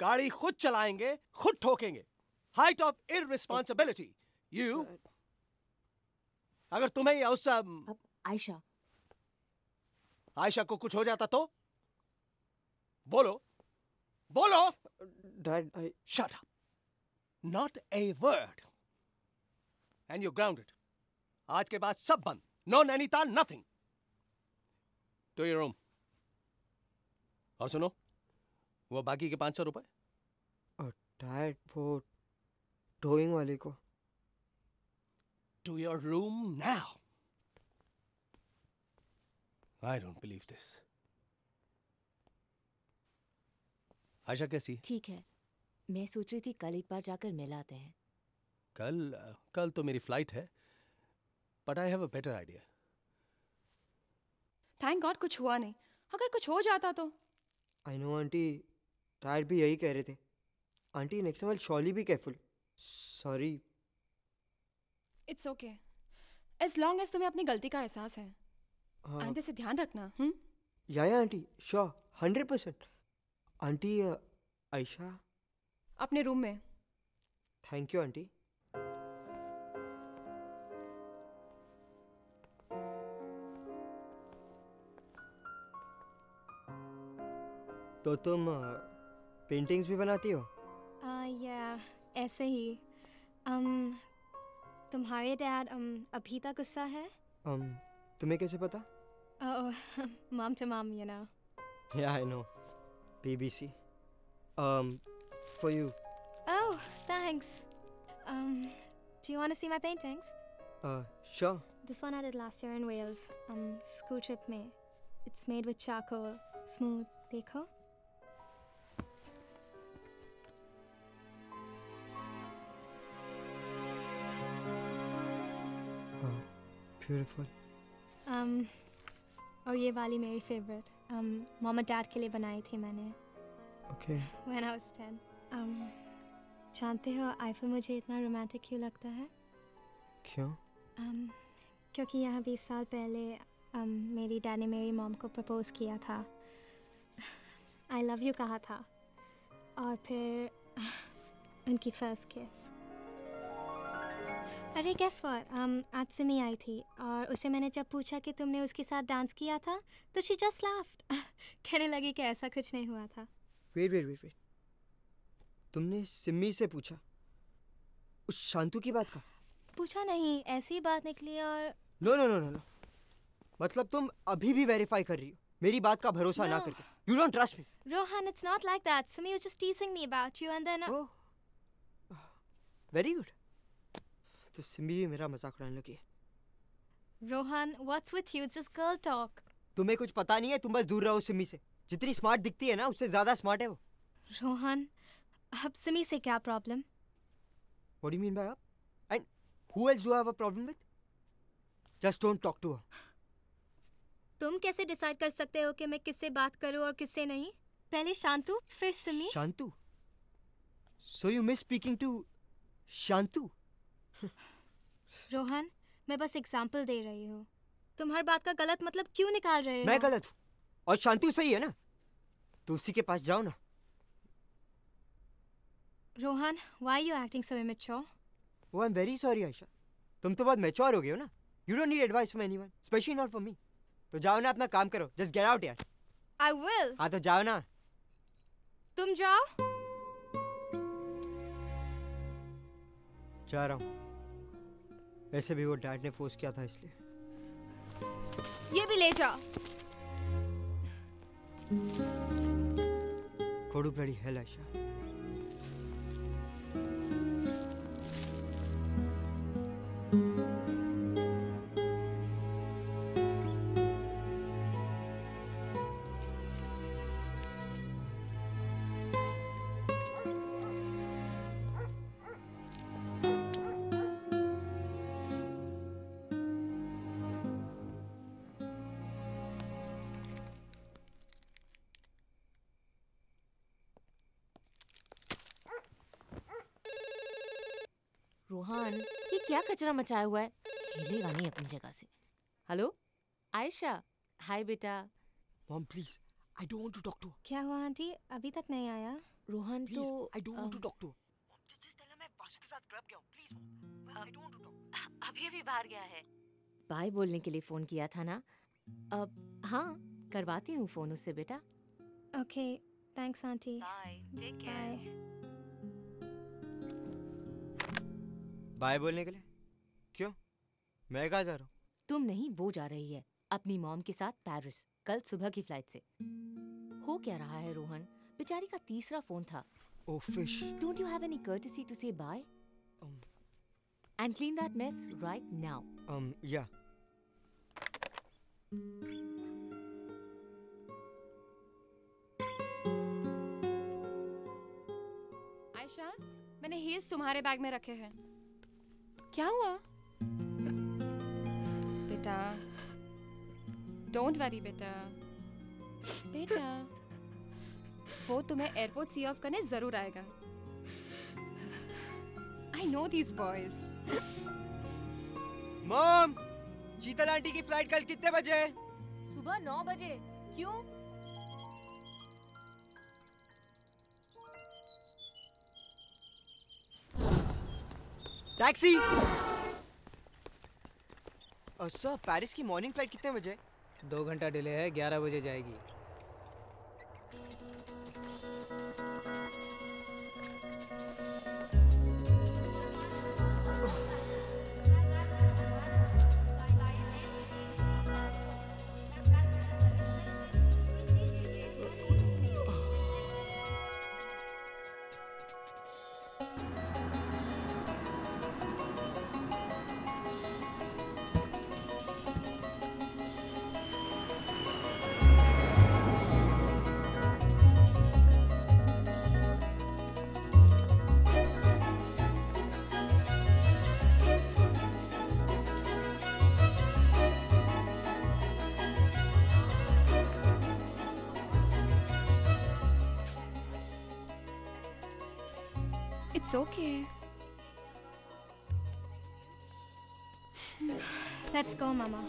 गाड़ी खुद चलाएँगे खुद ठोकेंगे। हाइट ऑफ़ इररिस्पांसिबिलिटी यू अगर तुम्हें या उस आयशा। आयशा को कुछ हो जाता तो? बोलो। बोलो। Dad I shut up not a word and you grounded आज के बाद सब बंद। No Nainital nothing to your room और सुनो वो बाकी के पाँच सौ रुपए। डैड वो टोइंग वाले को। To your room now I don't believe this Asha कैसी? ठीक है। मैं सोच रही थी कल एक बार जाकर मिल आते हैं। कल कल तो मेरी फ़्लाइट है। But I have a better idea thank god कुछ हुआ नहीं। अगर कुछ हो जाता तो। आई नो आंटी डैड भी यही कह रहे थे। आंटी नेक्स्ट टाइम शॉली भी careful sorry it's okay as long as तुम्हें अपनी गलती का एहसास है। हाँ। आइंदे से ध्यान रखना हम्म? Yeah yeah aunty sure hundred percent aunty Ayesha अपने रूम में। थैंक यू आंटी तो तुम पेंटिंग्स भी बनाती हो या ऐसे ही um, तुम्हारे डैड um, अभी तक गुस्सा है um, तुम्हें कैसे पता mom to mom you know yeah I know BBC um for you Oh, thanks. Um, do you want to see my paintings? uh sure This one I did last year in Wales. Um, school trip में. It's made with charcoal. Smooth. देखो. Beautiful Um, और ये वाली मेरी favorite. Um, and dad के लिए बनाई थी मैंने. okay When I was 10. Um, जानते हो आईफल मुझे इतना रोमांटिक क्यों लगता है क्यों um, क्योंकि यहाँ बीस साल पहले um, मेरी डैड ने मेरी मॉम को प्रपोज किया था आई लव यू कहा था और फिर उनकी फ़र्स्ट किस अरे गेस व्हाट um, आज से मैं आई थी और उसे मैंने जब पूछा कि तुमने उसके साथ डांस किया था तो शी जस्ट लाफ्ड कहने लगी कि ऐसा कुछ नहीं हुआ था। वेट वेट वेट वेट तुमने सिमी से पूछा? उस शांतु की बात का? पूछा नहीं ऐसी बात निकली और no no no no no मतलब तुम अभी भी वेरीफाई कर रही हो मेरी बात का भरोसा no. ना करके। You don't trust me Rohan, it's not like that. Simi was just teasing me about you and then. Uh, very good तो सिमी भी मेरा मज़ाक उड़ाने लगी। है what's with you? It's just girl talk. तुम्हें कुछ पता नहीं है तुम बस दूर रहो सिमी से। जितनी स्मार्ट दिखती है ना उससे ज़्यादा स्मार्ट है वो। Rohan, अब सिमी से क्या problem what do mean by up and who else do have a problem with just don't talk to her तुम कैसे डिसाइड कर सकते हो कि मैं किससे बात करूँ और किससे नहीं? पहले शांतु फिर Simi. Shantu? So you miss speaking to Shantu? Rohan मैं बस एग्ज़ाम्पल दे रही हूँ। तुम हर बात का गलत मतलब क्यों निकाल रहे हो? मैं गलत हूँ। और शांतु सही है ना? तो उसी के पास जाओ ना। Rohan why you acting so immature वो I am very sorry Ayesha तुम तो बहुत मैच्योर हो गए हो ना? You don't need advice from anyone specially not for me तो जाओ ना अपना काम करो। जस्ट गेट आउट यार। आई विल हाँ तो जाओ ना। तुम जाओ। जा रहा हूँ। वैसे भी वो डैड ने फोर्स किया था इसलिए। ये भी ले जा कोडू ब्लडी हेल आयशा कचरा मचाया हुआ है। हिलेगा नहीं अपनी जगह से। हेलो? आयशा। हाय बेटा। Mom please I don't want to talk to क्या हुआ आंटी? अभी तक नहीं आया। रोहन तो I don't want to talk to Vasu के साथ क्लब गया हूँ प्लीज़ आई डोंट टॉक अभी अभी बाहर गया है। बाय बोलने के लिए फ़ोन किया था ना? अब हाँ करवाती हूँ फ़ोन उससे बेटा। Okay thanks aunty. Bye take bye bye बोलने के लिए? मैं कहाँ जा रहा हूँ? तुम नहीं वो जा रही है अपनी मॉम के साथ पेरिस कल सुबह की फ़्लाइट से। हो क्या रहा है रोहन? बेचारी का तीसरा फ़ोन था। ओ fish. Don't you have any courtesy to say bye? And clean that mess right now. um yeah Ayesha मैंने हील्स तुम्हारे बैग में रखे हैं। क्या हुआ? बेटा डोंट वरी बेटा बेटा वो तुम्हें एयरपोर्ट सी ऑफ़ करने ज़रूर आएगा। I know these boys mom Sheetal aunty की फ़्लाइट कल कितने बजे है? सुबह नौ बजे। क्यों? टैक्सी सर पेरिस की मॉर्निंग फ़्लाइट कितने बजे? दो घंटा डिले है ग्यारह बजे जाएगी। Let's go, Mama.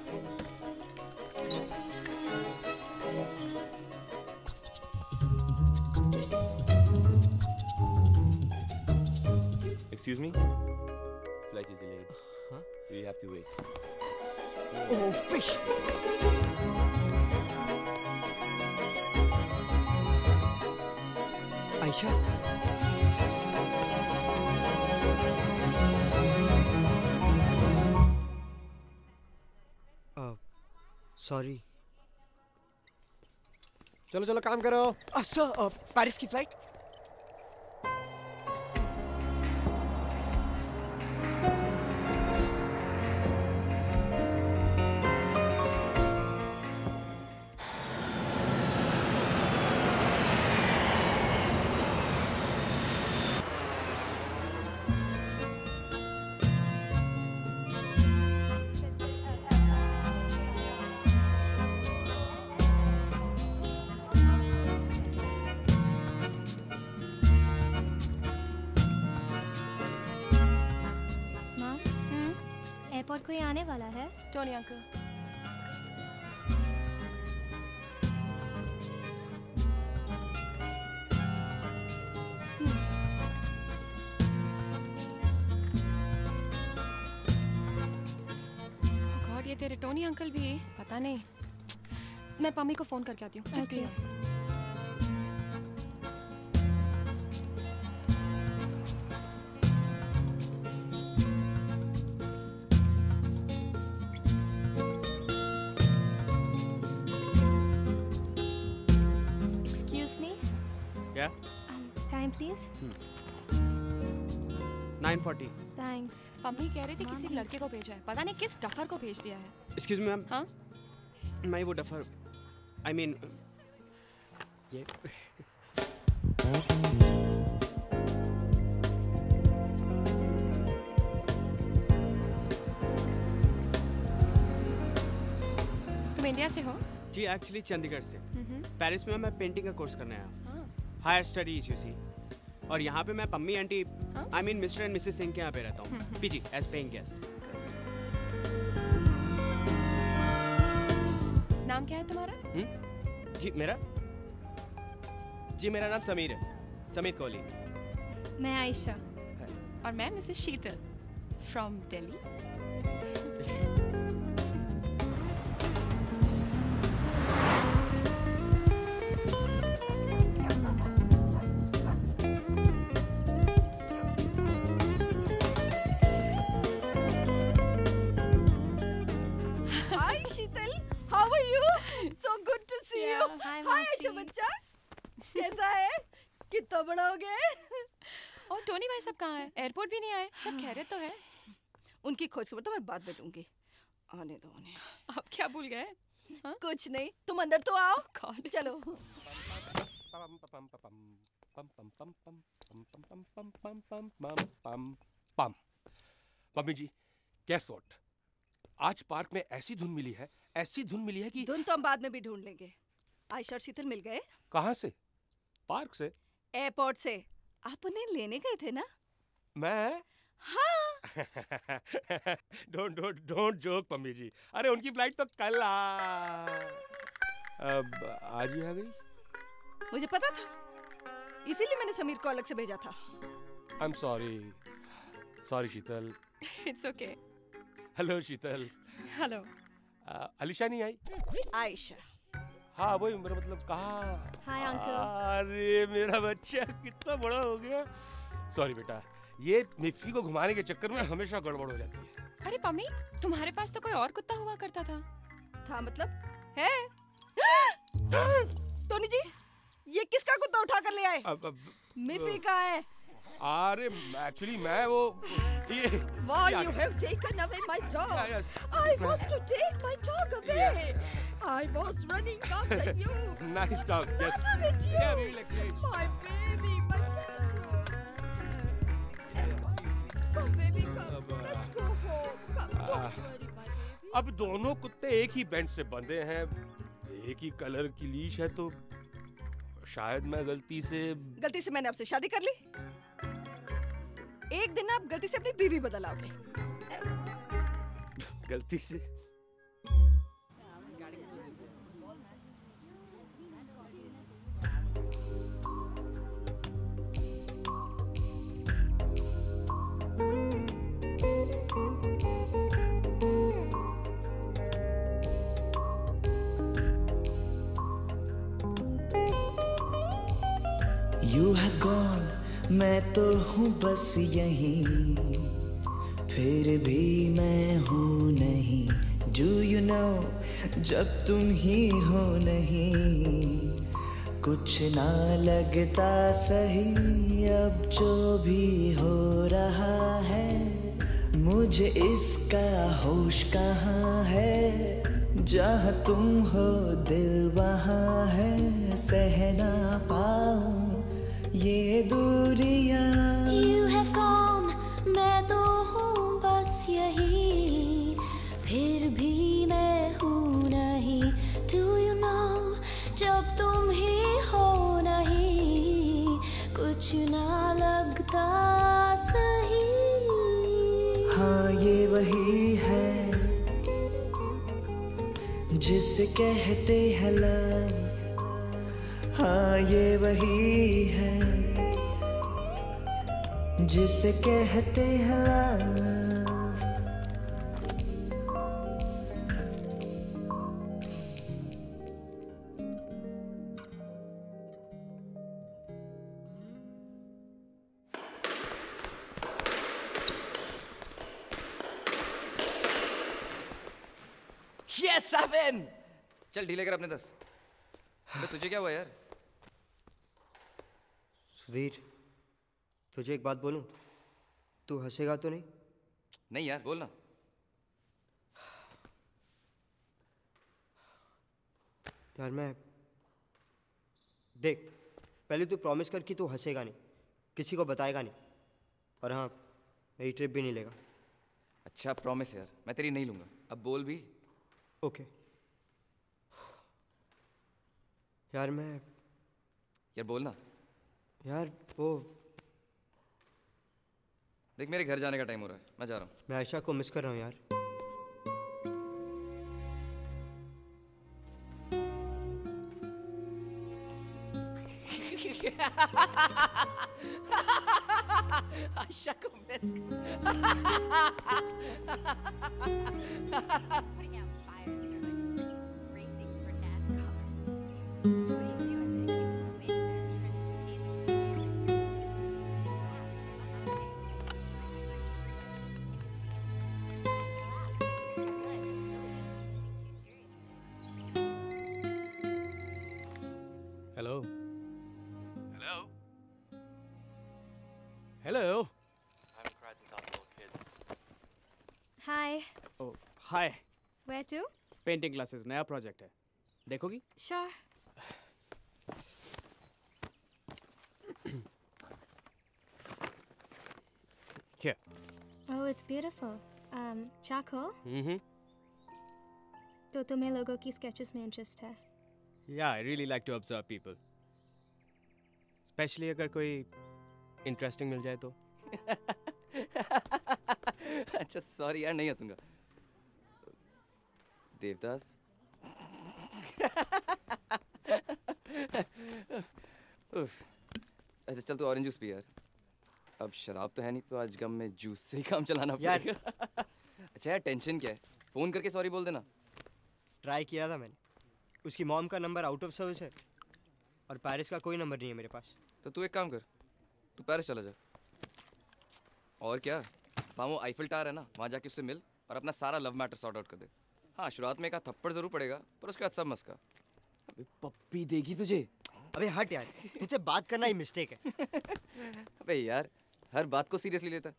Excuse me? Flight is delayed. Huh? We have to wait. Oh, fish! Aisha? Sorry चलो चलो काम करो। सर पेरिस की फ़्लाइट एयरपोर्ट कोई आने वाला है। टोनी अंकल गॉड ये तेरे टोनी अंकल भी पता नहीं। मैं पम्मी को फ़ोन करके आती हूँ। 940. थैंक्स पम्मी कह रही थी किसी लड़के को भेजा है। पता नहीं किस डफर को भेज दिया है। एक्सक्यूज मी मैम हाँ? मैं वो डफर आई मीन ये तुम इंडिया से हो? जी एक्चुअली चंडीगढ़ से। हम्म। पेरिस में मैं पेंटिंग का कोर्स करने आया। हाँ। हायर स्टडीज़ यू सी और यहाँ पे मैं Pammi aunty I mean Mr and Mrs Singh के यहाँ पे रहता हूँ। Hmm. PG as paying guest नाम क्या है तुम्हारा? हुँ? जी मेरा? जी मेरा नाम समीर है। समीर कोहली। मैं आयशा। और मैं Mrs Sheetal from Delhi Mausi. Aisha बच्चा. कैसा है? कितना बड़ा हो गया और टोनी भाई सब कहाँ है एयरपोर्ट भी नहीं आए सब खैरियत तो है उनकी खोज खबर तो मैं बाद में लूँगी. आने दो उन्हें. अब क्या भूल गए कुछ नहीं. तुम अंदर तो आओ. चलो. पम मम्मी जी गेस व्हाट आज पार्क में ऐसी धुन मिली है ऐसी धुन मिली है कि धुन तो हम बाद में भी ढूंढ लेंगे. आयशा और शीतल मिल गए? कहाँ से पार्क से एयरपोर्ट से. आप उन्हें लेने गए थे ना? मैं हाँ. Don't don't don't joke mummy ji अरे उनकी फ़्लाइट तो कल आ अब आज ही आ गई मुझे पता था. इसीलिए मैंने समीर को अलग से भेजा था. I am sorry sorry Sheetal it's okay hello Sheetal hello Alisha नहीं आई आयशा. हाँ वही मेरा मतलब कहाँ? Hi uncle. अरे मेरा बच्चा कितना बड़ा हो गया। सॉरी बेटा ये मिक्सी को घुमाने के चक्कर में हमेशा गड़बड़ हो जाती है। अरे पम्मी तुम्हारे पास तो कोई और कुत्ता हुआ करता था। था मतलब? है। टोनी जी ये किसका कुत्ता उठा कर ले आए? अब, अब मिफी का है। अरे एक्चुअली मैं वो ये वाह you have taken away my dog I was to take my dog away I was running after you nice dog yes very lucky my baby my come baby come let's go home come अब दोनों कुत्ते एक ही बेंच से बंधे हैं। एक ही कलर की लीश है तो शायद मैं गलती से गलती से मैंने आपसे शादी कर ली? एक दिन आप गलती से अपनी बीवी बदल आओगे। गलती से? बस यहीं। फिर भी मैं हूँ नहीं डू यू नो जब तुम ही हो नहीं। कुछ ना लगता सही, अब जो भी हो रहा है, मुझे इसका होश कहाँ है? जहाँ तुम हो, दिल वहाँ है सहना पाऊँ, ये दूरियाँ जिसे कहते हैं लव। हाँ ये वही है। जिसे कहते हैं लव। चल ढीले कर अपने दस। अबे तुझे क्या हुआ यार? सुधीर तुझे एक बात बोलूँ? तू हंसेगा तो नहीं? नहीं यार बोलना यार मैं देख पहले तू प्रॉमिस कर कि तू हंसेगा नहीं किसी को बताएगा नहीं। और हाँ मेरी ट्रिप भी नहीं लेगा। अच्छा प्रॉमिस यार मैं तेरी नहीं लूँगा। अब बोल भी। ओके यार मैं यार बोल ना। यार वो देख मेरे घर जाने का टाइम हो रहा है। मैं जा रहा हूँ। मैं आयशा को मिस कर रहा हूँ यार। आयशा को miss Hello. Hi, Oh, hi where to? Painting classes नया प्रोजेक्ट है देखोगी Sure. Here. Oh, it's beautiful. Um, charcoal? हम्म तो तुम्हें लोगों की sketches में इंटरेस्ट है? या I really like to observe people specially अगर कोई इंटरेस्टिंग मिल जाए तो अच्छा सॉरी यार नहीं हंसूँगा देवदास? अच्छा चल तू ऑरेंज जूस पी यार। अब शराब तो है नहीं तो आज गम में जूस से ही काम चलाना यार। अच्छा यार टेंशन क्या है? फ़ोन करके सॉरी बोल देना। ट्राई किया था मैंने। उसकी मॉम का नंबर आउट ऑफ़ सर्विस है। और पेरिस का कोई नंबर नहीं है मेरे पास। तो तू एक काम कर तू पेरिस चला जा। और क्या? वहाँ वो आईफिल टावर है ना? वहाँ जाके उससे मिल और अपना सारा लव मैटर सॉर्ट आउट कर दे। हाँ शुरुआत में एक थप्पड़ ज़रूर पड़ेगा पर उसके बाद सब मस्का अबे पप्पी देगी तुझे? अबे हट यार तुझे बात करना ही मिस्टेक है। अबे यार हर बात को सीरियसली लेता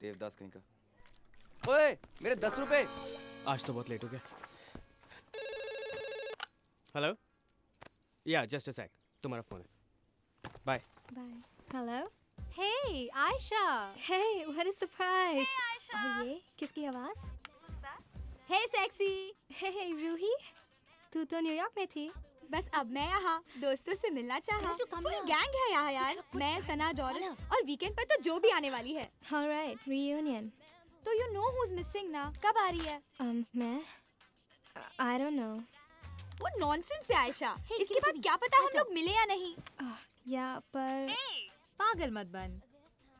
देवदास कहीं का। ओए मेरे दस रुपए। आज तो बहुत लेट हो गया। Hello yeah just a sec तुम्हारा फ़ोन है। Bye Bye. Hello? Hey, Aisha. Hey, what a surprise! Hey, Aisha. और ये किसकी आवाज़? Hey sexy! Hey, रूही, तू तो न्यूयॉर्क में थी. बस अब मैं यहाँ दोस्तों से मिलना चाहा फुल गैंग है यहाँ यार मैं सना डॉरिस और वीकेंड पर तो जो भी आने वाली है All right, reunion. तो you know who is missing ना कब आ रही है Um, मैं? I don't know. वो नॉनसेंस है आयशा hey, इसके बाद क्या पता हम लोग मिले या नहीं या पर पागल मत बन।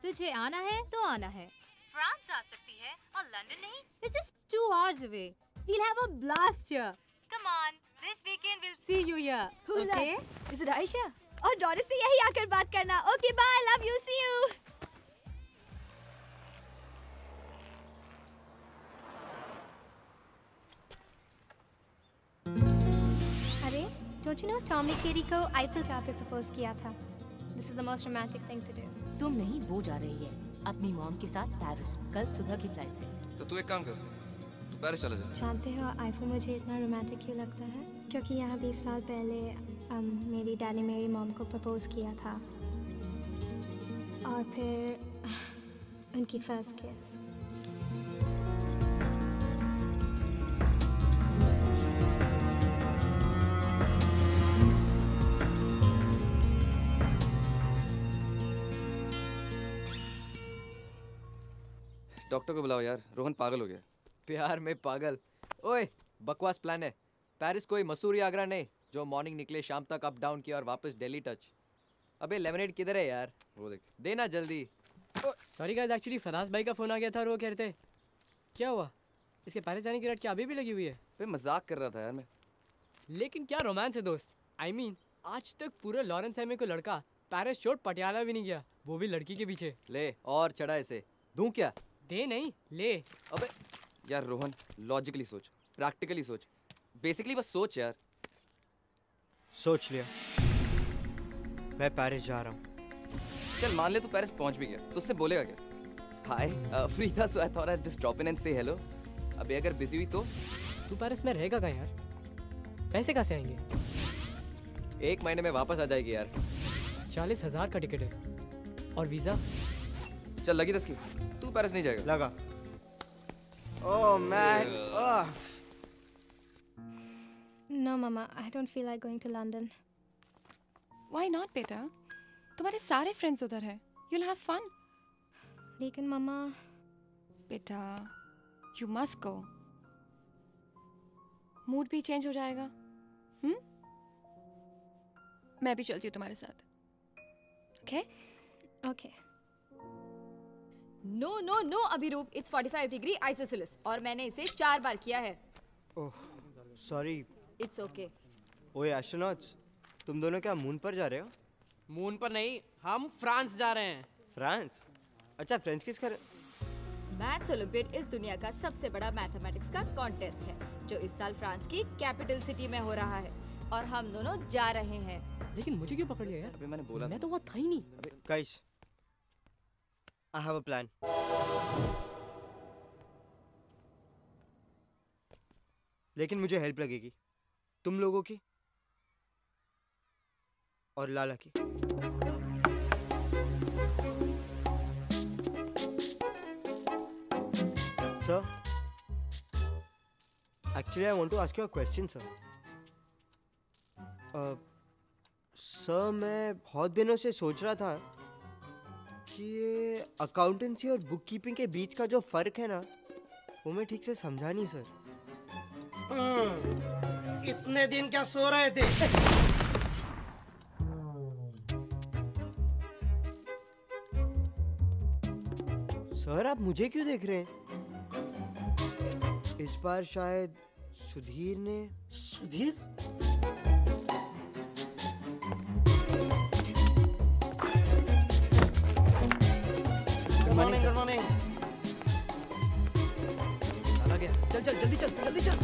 तुझे आना है तो आना है। फ्रांस आ सकती है और लंदन नहीं? It's just two hours away we'll have a blast here come on this weekend will see you here Who's okay? That? Is it Aisha? और डॉरिस से यही आकर बात करना। Okay bye love you see you अरे डोंट यू नो टॉम ने केरी को आईफिल टावर पे प्रपोज किया था? This is the most romantic thing to do तुम नहीं वो जा रही है। अपनी मॉम के साथ पेरिस कल सुबह की फ़्लाइट से। तो तू एक काम कर तू पेरिस चला जा। जानते हो आईफोन मुझे इतना रोमांटिक क्यों लगता है? क्योंकि यहाँ बीस साल पहले um, मेरी डैडी मेरी मॉम को प्रपोज किया था। और फिर उनकी फ़र्स्ट किस डॉक्टर को बुलाओ यार। रोहन पागल हो गया। प्यार में पागल। ओए बकवास प्लान है। पेरिस कोई मसूरी आगरा नहीं। जो मॉर्निंग निकले शाम तक अप डाउन किया और वापस दिल्ली टच अबे लेमनेड किधर है यार? वो देख। देना जल्दी। सॉरी गाइस एक्चुअली फराज भाई का फ़ोन आ गया था और वो कह रहे थे क्या हुआ? इसके पेरिस जाने की रट क्या अभी भी लगी हुई है? बे मज़ाक कर रहा था यार मैं। लेकिन क्या रोमांस है दोस्त? आई I मीन mean, आज तक पूरे लॉरेंस एमे को लड़का पेरिस छोड़ पटियाला भी नहीं गया। वो भी लड़की के पीछे। ले और चढ़ा इसे। दूँ क्या? दे नहीं ले। अबे यार रोहन लॉजिकली सोच प्रैक्टिकली सोच। बेसिकली बस सोच यार। सोच लिया। मैं पेरिस जा रहा हूँ। चल मान ले तू पेरिस पहुँच भी गया। तो उससे बोलेगा क्या? हाय फ्री था so I thought I just drop in and say hello अबे अगर बिज़ी हुई तो? तू पेरिस में रहेगा कहाँ यार? पैसे कहाँ से आएँगे? एक महीने में वापस आ जाएगी यार। चालीस हज़ार का टिकट है। और वीज़ा चल लगी दस की तू पेरिस नहीं जाएगा। लगा। ओह man no mama I don't feel like going to London why not बेटा? तुम्हारे सारे फ्रेंड्स उधर हैं। यू विल हैव फन लेकिन मामा बेटा यू मस्ट गो मूड भी चेंज हो जाएगा। हम्म मैं भी चलती हूँ तुम्हारे साथ। Okay okay no no no Abhiroop. It's 45 degree isosceles और मैंने इसे चार बार किया है. ओह सॉरी इट्स ओके ओए एस्ट्रोनॉट्स तुम दोनों क्या मून पर जा रहे हो? मून पर नहीं हम फ्रांस जा रहे हैं. फ्रांस अच्छा फ्रेंच किस कर मैथ्स ओलंपियड इस दुनिया का सबसे बड़ा मैथमेटिक्स का कॉन्टेस्ट है जो इस साल फ्रांस की कैपिटल सिटी में हो रहा है. और हम दोनों जा रहे हैं. लेकिन मुझे क्यों पकड़ लिया यार? अबे मैंने बोला मैं तो वहाँ था ही नहीं। अबे guys I have a plan लेकिन मुझे हेल्प लगेगी। तुम लोगों की? और लाला की? Sir actually I want to ask you a question sir sir मैं बहुत दिनों से सोच रहा था ये अकाउंटेंसी और बुक कीपिंग के बीच का जो फ़र्क है ना वो मैं ठीक से समझा नहीं सर हम्म, इतने दिन क्या सो रहे थे? सर आप मुझे क्यों देख रहे हैं? इस बार शायद सुधीर ने सुधीर? चला चल चल जल्दी चल जल्दी चल।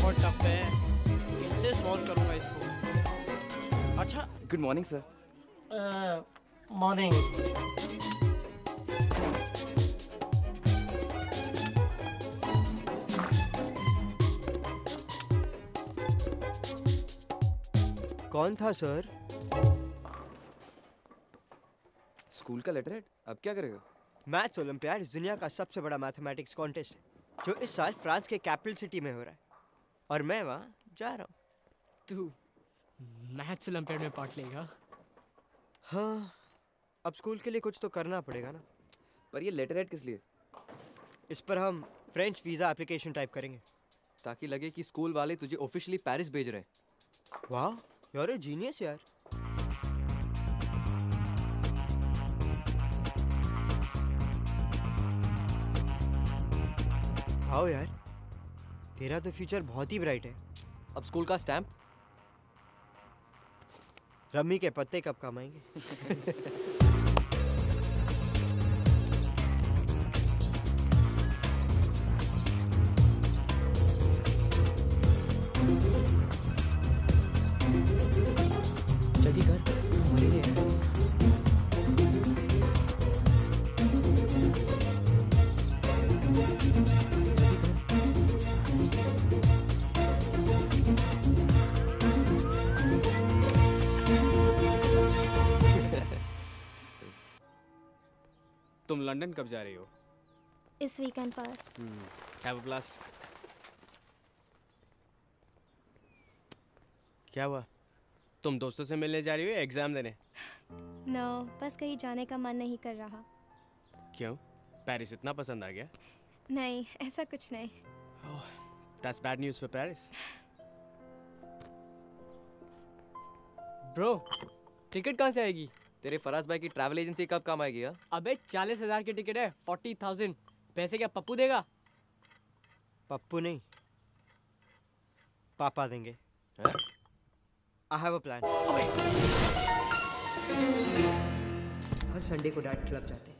बहुत टफ है। कैसे सॉल्व करूँगा इसको। अच्छा गुड मॉर्निंग सर मॉर्निंग कौन था सर स्कूल का लेटर हेड अब क्या करेगा? मैथ्स ओलंपियाड इस दुनिया का सबसे बड़ा मैथमेटिक्स कॉन्टेस्ट है जो इस साल फ्रांस के कैपिटल सिटी में हो रहा है। और मैं वहाँ जा रहा हूँ। तू मैथ्स ओलंपियाड में पार्ट लेगा? हाँ अब स्कूल के लिए कुछ तो करना पड़ेगा ना। पर ये लेटर हेड किस लिए? इस पर हम फ्रेंच वीज़ा एप्लीकेशन टाइप करेंगे। ताकि लगे कि स्कूल वाले तुझे ऑफिशियली पेरिस भेज रहे हैं। वाह यार जीनियस यार। दिखाओ यार। तेरा तो फ्यूचर बहुत ही ब्राइट है। अब स्कूल का स्टैम्प रम्मी के पत्ते कब कमाएँगे लंदन कब जा रही हो? इस वीकेंड पर। हैव अ ब्लास्ट क्या हुआ? तुम दोस्तों से मिलने जा रही हो या एग्ज़ाम देने? नो no, बस कहीं जाने का मन नहीं कर रहा। क्यों? पेरिस इतना पसंद आ गया? नहीं ऐसा कुछ नहीं। That's bad news for Paris bro ticket कहाँ से आएगी? तेरे फराज भाई की ट्रैवल एजेंसी कब काम आएगी हाँ? अबे चालीस हज़ार की टिकट है फोर्टी थाउज़ेंड पैसे क्या पप्पू देगा? पप्पू नहीं पापा देंगे। आई हैव अ प्लान हर संडे को डैड क्लब जाते हैं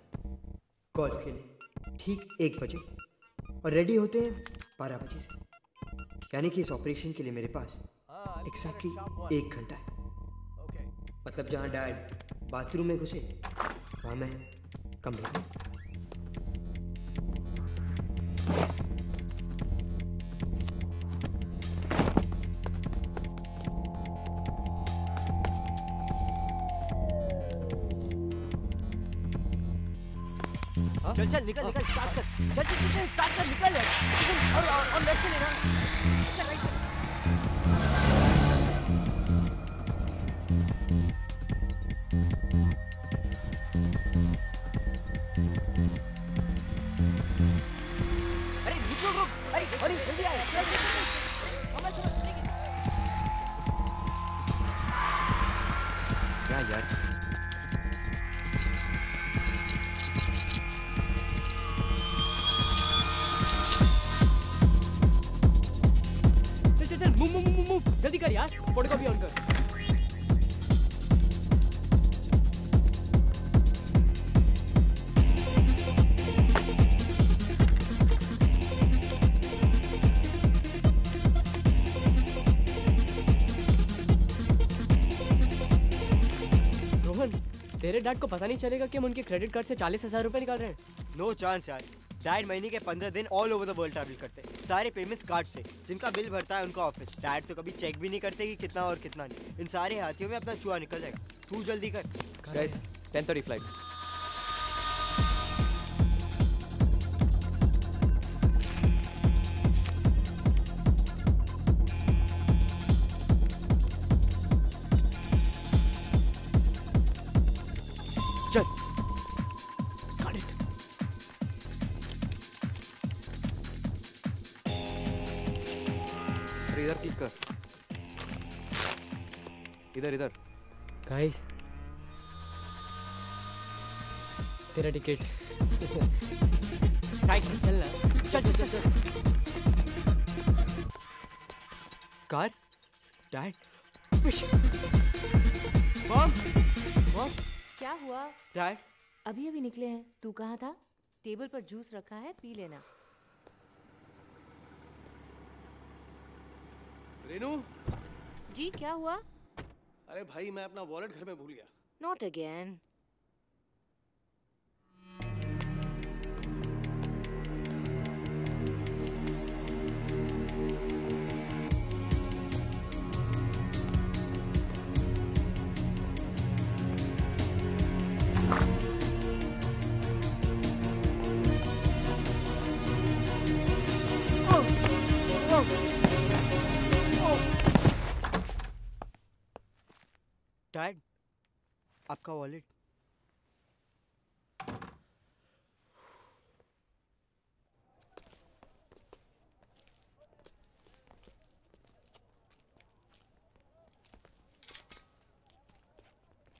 गोल्फ खेलने ठीक एक बजे और रेडी होते हैं बारह बजे से। यानी कि इस ऑपरेशन के लिए मेरे पास एग्जैक्टली एक घंटा है। मतलब जहाँ डैड बाथरूम में घुसे। वहाँ मैं कमरे में। चल चल निकल निकल स्टार्ट कर। चल चल चल, स्टार्ट कर निकल। और, और लेफ़्ट से लेना डैड को पता नहीं चलेगा कि हम उनके क्रेडिट कार्ड से चालीस हज़ार रुपए निकाल रहे हैं। नो चांस यार। डैड महीने के पंद्रह दिन all over the world travel करते हैं। सारे पेमेंट्स कार्ड से जिनका बिल भरता है उनका ऑफ़िस डैड तो कभी चेक भी नहीं करते कि कितना और कितना नहीं। इन सारे हाथियों में अपना चूहा निकल जाएगा। तू जल्दी कर। गाइस 10:30 फ़्लाइट अरे इधर क्लिक कर इधर इधर गाइस तेरा टिकट चल चल चल चल चल car dad fish mom mom क्या हुआ? डैड अभी अभी निकले हैं। तू कहाँ था? टेबल पर जूस रखा है पी लेना। रेनू? जी क्या हुआ? अरे भाई मैं अपना वॉलेट घर में भूल गया। नॉट अगेन डैड आपका वॉलेट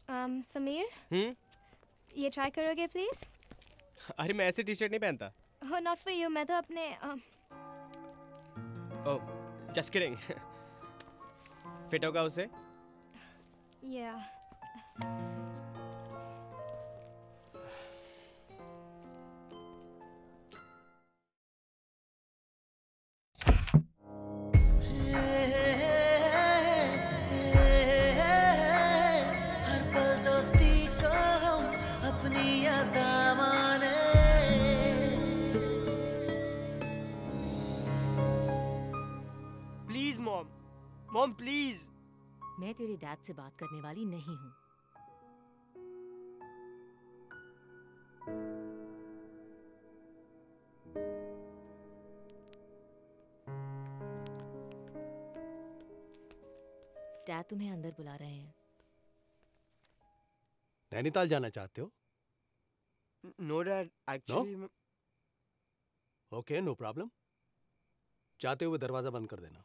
um, समीर हम्म ये ट्राई करोगे प्लीज़ अरे मैं ऐसे टी शर्ट नहीं पहनता। हो नॉट फॉर यू मैं तो अपने ओह जस्ट किडिंग फिट होगा उसे? Yeah. तेरे डैड से बात करने वाली नहीं हूँ। डैड तुम्हें अंदर बुला रहे हैं। नैनीताल जाना चाहते हो? No dad actually okay no problem चाहते हुए दरवाज़ा बंद कर देना।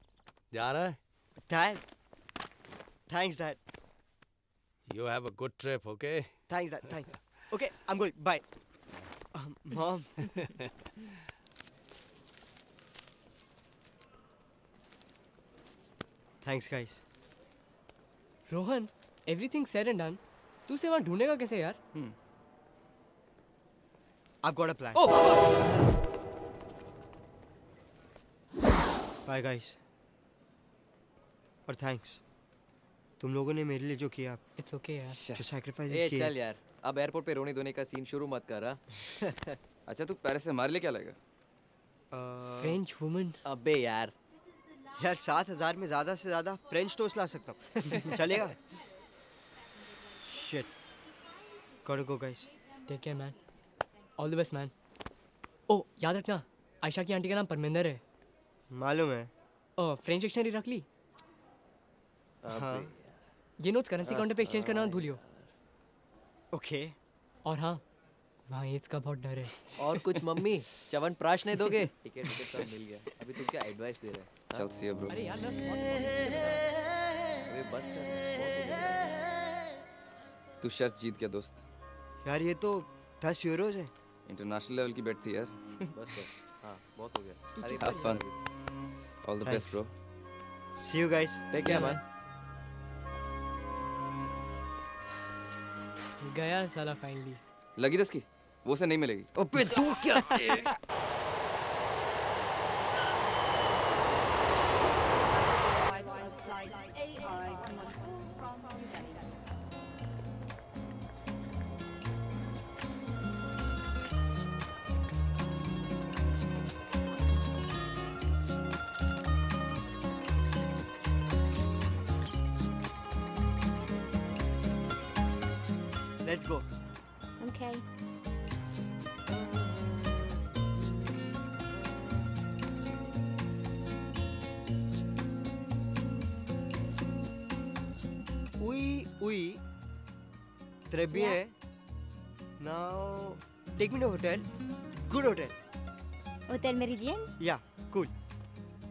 जा रहा है Dad. Thanks, Dad. You have a good trip, okay? Thanks, Dad. Thanks. Okay, I'm going. Bye. Um, mom. Thanks, guys. Rohan everything said and done तू उसे वहाँ ढूंढेगा कैसे यार I've got a plan. Oh, Bye, guys. और थैंक्स तुम लोगों ने मेरे लिए जो किया इट्स ओके यार। जो सैक्रिफाइस किए। चल यार अब एयरपोर्ट पे रोने धोने का सीन शुरू मत कर हाँ। अच्छा तू पेरिस से हमारे लिए क्या लाएगा? फ्रेंच वुमन अबे यार। यार सात हज़ार में ज़्यादा से ज़्यादा फ्रेंच टोस्ट ला सकता हूँ। चलेगा? शिट करो go guys take care man all the best man ओ याद रखना आयशा की आंटी का नाम परमिंदर है। मालूम है। ओ फ्रेंच डिक्शनरी रख ली? हाँ। ये नोट्स करेंसी काउंटर पे एक्सचेंज करना मत भूलियो। ओके। और हाँ वहाँ एड्स का बहुत डर है। और कुछ मम्मी चवन प्राश नहीं दोगे? टिकट टिकट सब मिल गया। अभी तू क्या एडवाइस दे रहा है? चल सी ब्रो अरे यार अबे बस कर बहुत हो। गया। तू शर्त जीत गया दोस्त। यार ये तो दस यूरोज है। इंटरनेशनल लेवल की बेट थी यार। बस कर। हाँ बहुत हो गया। अरे have fun all the best bro see you guys take care man गया साला फाइनली लगी दस की वो से नहीं मिलेगी। अबे तू क्या?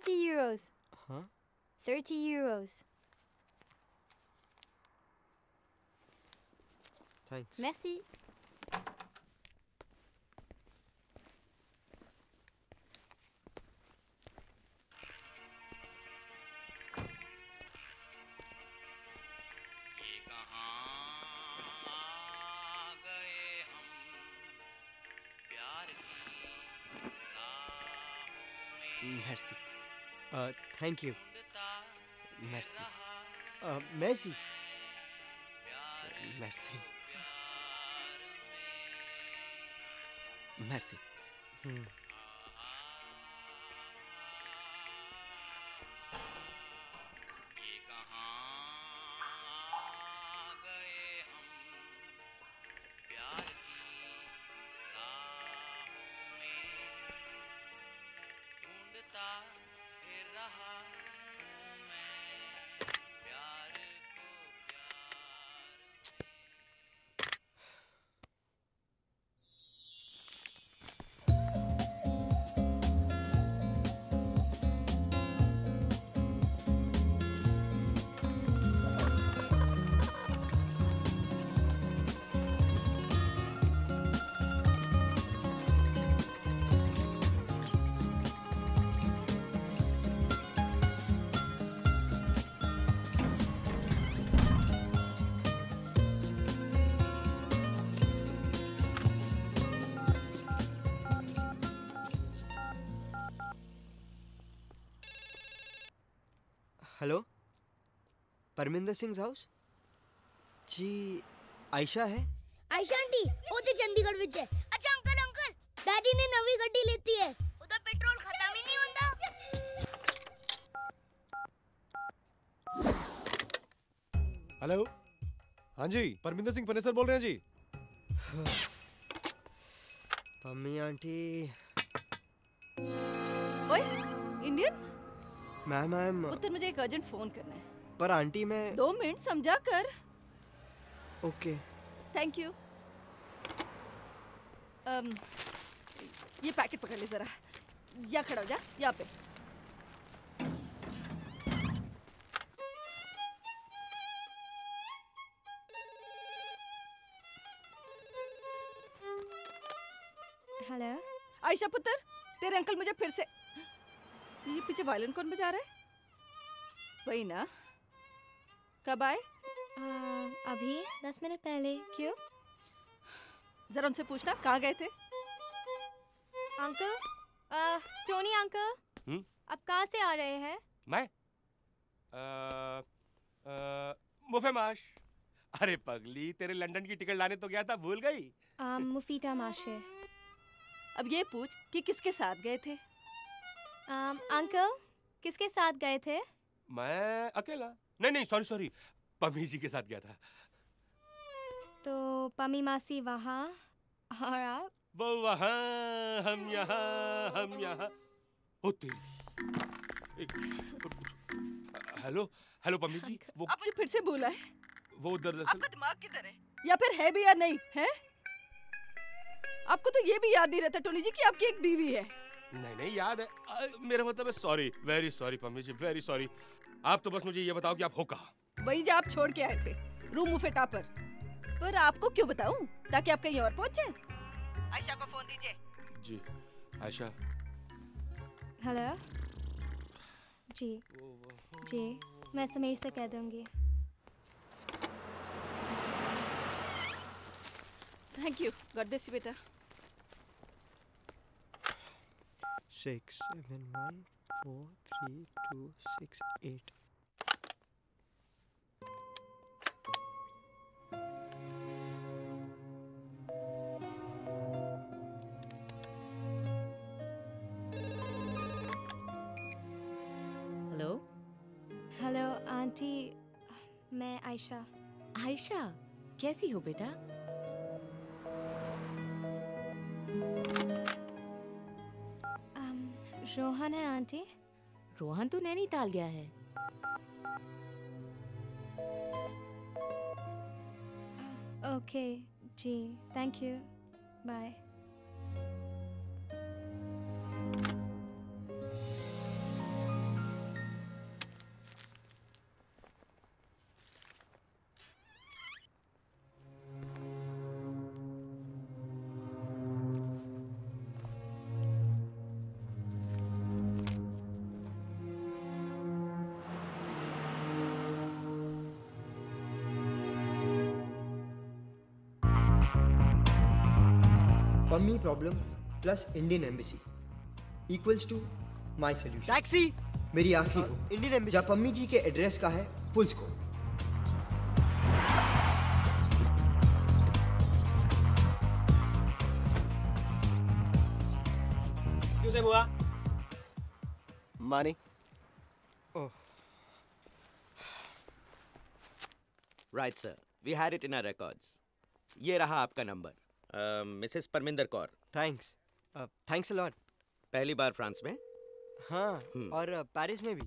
30 euros. Huh? 30 euros. Thanks. Merci. Merci. Uh, thank you uh, merci. Merci. Merci. Merci. Parminder Singh house ji Aisha है? आयशा आंटी वो तो चंडीगढ़ विच है। अच्छा अंकल अंकल डैडी ने नवी गड्डी लेती है। उधर पेट्रोल खत्म ही नहीं होता। हेलो हाँ जी परमिंदर सिंह पनेसर बोल रहे हैं जी। Mummy aunty. ओए इंडियन? मैम मैम उधर मुझे एक अर्जेंट फ़ोन करना है। पर आंटी मैं दो मिनट समझा कर। ओके। थैंक यू um, ये पैकेट पकड़ ले जरा। या खड़ा हो जा यहाँ पे। हेलो आयशा पुत्र तेरे अंकल मुझे फिर से ये पीछे वायलिन कौन बजा रहा है? वही ना। कब आए? आ, अभी दस मिनट पहले। क्यों? जरा उनसे पूछना कहाँ गए थे? अंकल? आ, टोनी अंकल? हम्म? आप कहाँ से आ रहे हैं? मैं? मुफे माश अरे पगली तेरे लंदन की टिकट लाने तो गया था भूल गई। आ, मुफीटा माशे। अब ये पूछ कि किसके साथ गए थे? आ, अंकल किसके साथ गए थे? मैं अकेला। नहीं नहीं सॉरी सॉरी पमी जी के साथ गया था। तो पमी मासी वहाँ और आप? वो वहाँ हम यहाँ हम यहाँ। ओ तेरी एक- हेलो हेलो पम्मी जी वो आप मुझे फिर से बोला है। वो उधर दरअसल आपका दिमाग किधर है? या फिर है भी या नहीं है? आपको तो ये भी याद नहीं रहता टोनी जी कि आपकी एक बीवी है। नहीं नहीं याद है। अ, मेरा मतलब है sorry very sorry Pammi ji very sorry आप तो बस मुझे ये बताओ कि आप हो कहाँ? वही जो आप छोड़ के आए थे। रूम मुफेटा पर। पर आपको क्यों बताऊँ? ताकि आप कहीं और पहुँच जाए। आयशा को फ़ोन दीजिए। जी आयशा। हेलो? जी। जी मैं समीर से कह दूँगी। Thank you God bless you बेटा। Six seven one four three two six eight hello hello aunty मैं आयशा आयशा कैसी हो बेटा? रोहन है आंटी? रोहन तो नैनीताल गया है। Okay ji thank you bye. Problem plus Indian embassy equals to my solution taxi मेरी आखिरी हो इंडियन एम्बेसी जब अम्मी जी के एड्रेस का है फुल स्कोर क्यों से हुआ? मानी। Right sir we had it in our records ये रहा आपका number Mrs Parminder Kaur thanks thanks lot पहली बार फ्रांस में? हाँ hmm. और पेरिस में भी।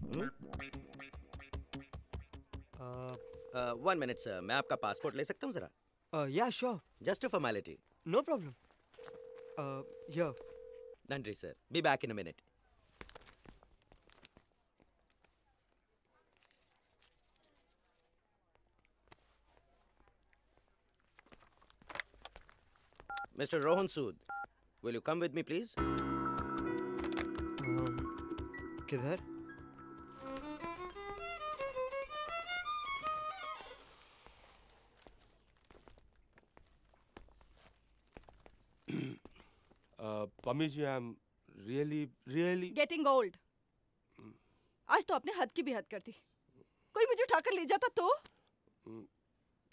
वन मिनट सर मैं आपका पासपोर्ट ले सकता हूँ जरा? Yeah sure just formality no problem yeah नंट्री sir be back in a minute Mr. Rohan Sood, will you come with me, please? किधर? Uh, Pammi ji I am really really getting old आज तो आपने हद की भी हद कर दी। कोई मुझे उठाकर ले जाता तो?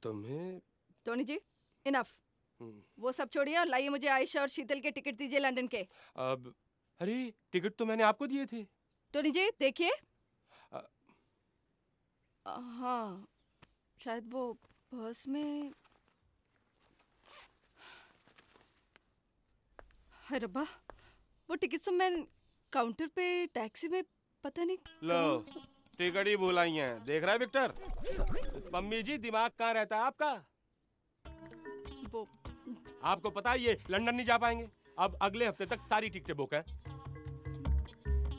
तुम्हें टोनी जी इनफ वो सब छोड़िए और लाइए मुझे आयशा और शीतल के टिकट दीजिए लंदन के। अब अरे टिकट तो मैंने आपको दिए थे। टोनी जी देखिए। हाँ शायद वो पर्स में। हाय रब्बा वो टिकट तो मैं काउंटर पे टैक्सी में पता नहीं लो टिकट ही भूल आई हैं। देख रहा है विक्टर? पम्मी जी दिमाग कहाँ रहता है आपका? वो आपको पता है ये लंदन नहीं जा पाएँगे। अब अगले हफ़्ते तक सारी टिकटें बुक हैं।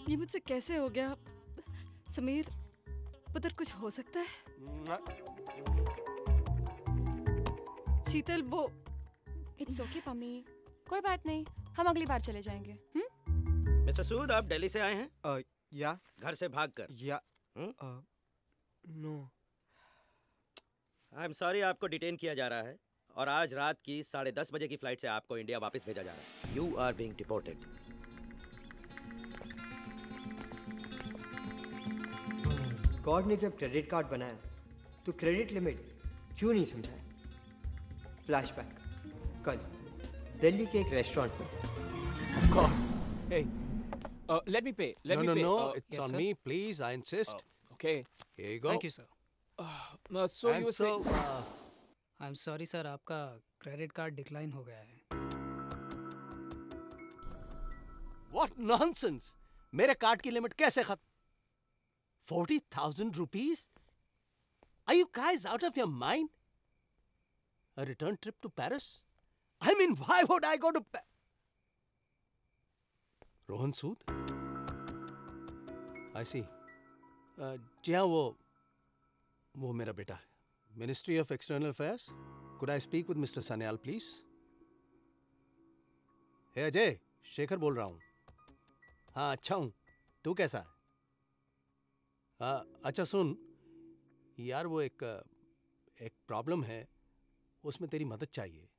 ये मुझसे कैसे हो गया? समीर उधर कुछ हो सकता है? शीतल वो इट्स ओके पम्मी कोई बात नहीं हम अगली बार चले जाएँगे। मिस्टर सूद आप दिल्ली से आए हैं? या। घर से भागकर या। नो। आई एम सॉरी आपको डिटेन किया जा रहा है। और आज रात की साढ़े दस बजे की फ़्लाइट से आपको इंडिया वापस भेजा जा रहा है। You are being deported God ने जब क्रेडिट कार्ड बनाया तो क्रेडिट लिमिट क्यों नहीं समझाया? फ्लैश बैक कल दिल्ली के एक रेस्टोरेंट में let me pay let me no it's on me please I insist okay thank you sir so you sir I am sorry sir आपका क्रेडिट कार्ड डिक्लाइन हो गया है। वॉट नॉन मेरे कार्ड की लिमिट कैसे खत्म forty thousand rupees I you cause out of your mind return trip to Paris I mean why would I go to Rohan सूद आई सी जी हाँ वो वो मेरा बेटा है। Ministry of external affairs could I speak with Mr Sanyal please hey Ajay Shekhar बोल रहा हूँ। हाँ अच्छा हूँ। तू कैसा है? हाँ अच्छा सुन। यार, वो एक एक प्रॉब्लम है। उसमें तेरी मदद चाहिए।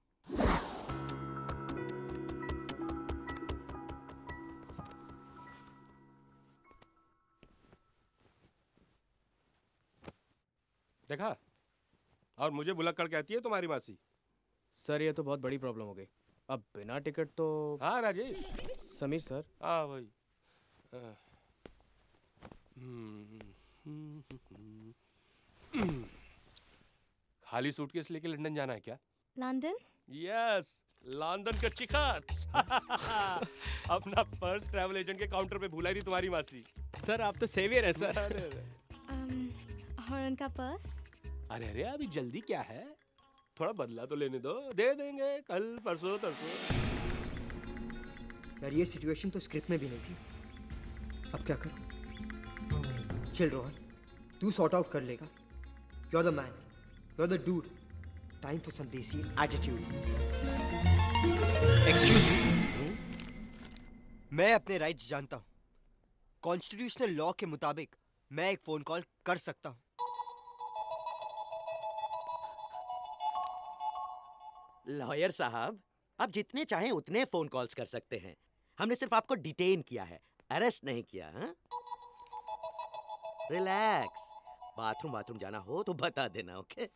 देखा? और मुझे बुलक्कड़ कहती है तुम्हारी मासी। सर ये तो बहुत बड़ी प्रॉब्लम हो गई। अब बिना टिकट तो हाँ राजेश। समीर सर। हाँ वही। हम्म, खाली सूटकेस लेके लंदन जाना है क्या? लंदन? यस लंदन का टिकट अपना पर्स ट्रैवल एजेंट के काउंटर पे भुलाई थी तुम्हारी मासी। सर आप तो सेवियर है सर। um, और उनका पर्स अरे अरे अभी जल्दी क्या है? थोड़ा बदला तो लेने दो। दे देंगे कल परसों तरसों। यार ये सिचुएशन तो स्क्रिप्ट में भी नहीं थी। अब क्या करूँ? चल रोहन तू सॉर्ट आउट कर लेगा। You are the man you are the dude time for some desi attitude excuse मैं अपने राइट्स जानता हूँ। कॉन्स्टिट्यूशनल लॉ के मुताबिक मैं एक फ़ोन कॉल कर सकता हूँ। लॉयर साहब आप जितने चाहें उतने फ़ोन कॉल्स कर सकते हैं। हमने सिर्फ़ आपको डिटेन किया है अरेस्ट नहीं किया हाँ? रिलैक्स। बाथरूम बाथरूम जाना हो तो बता देना ओके?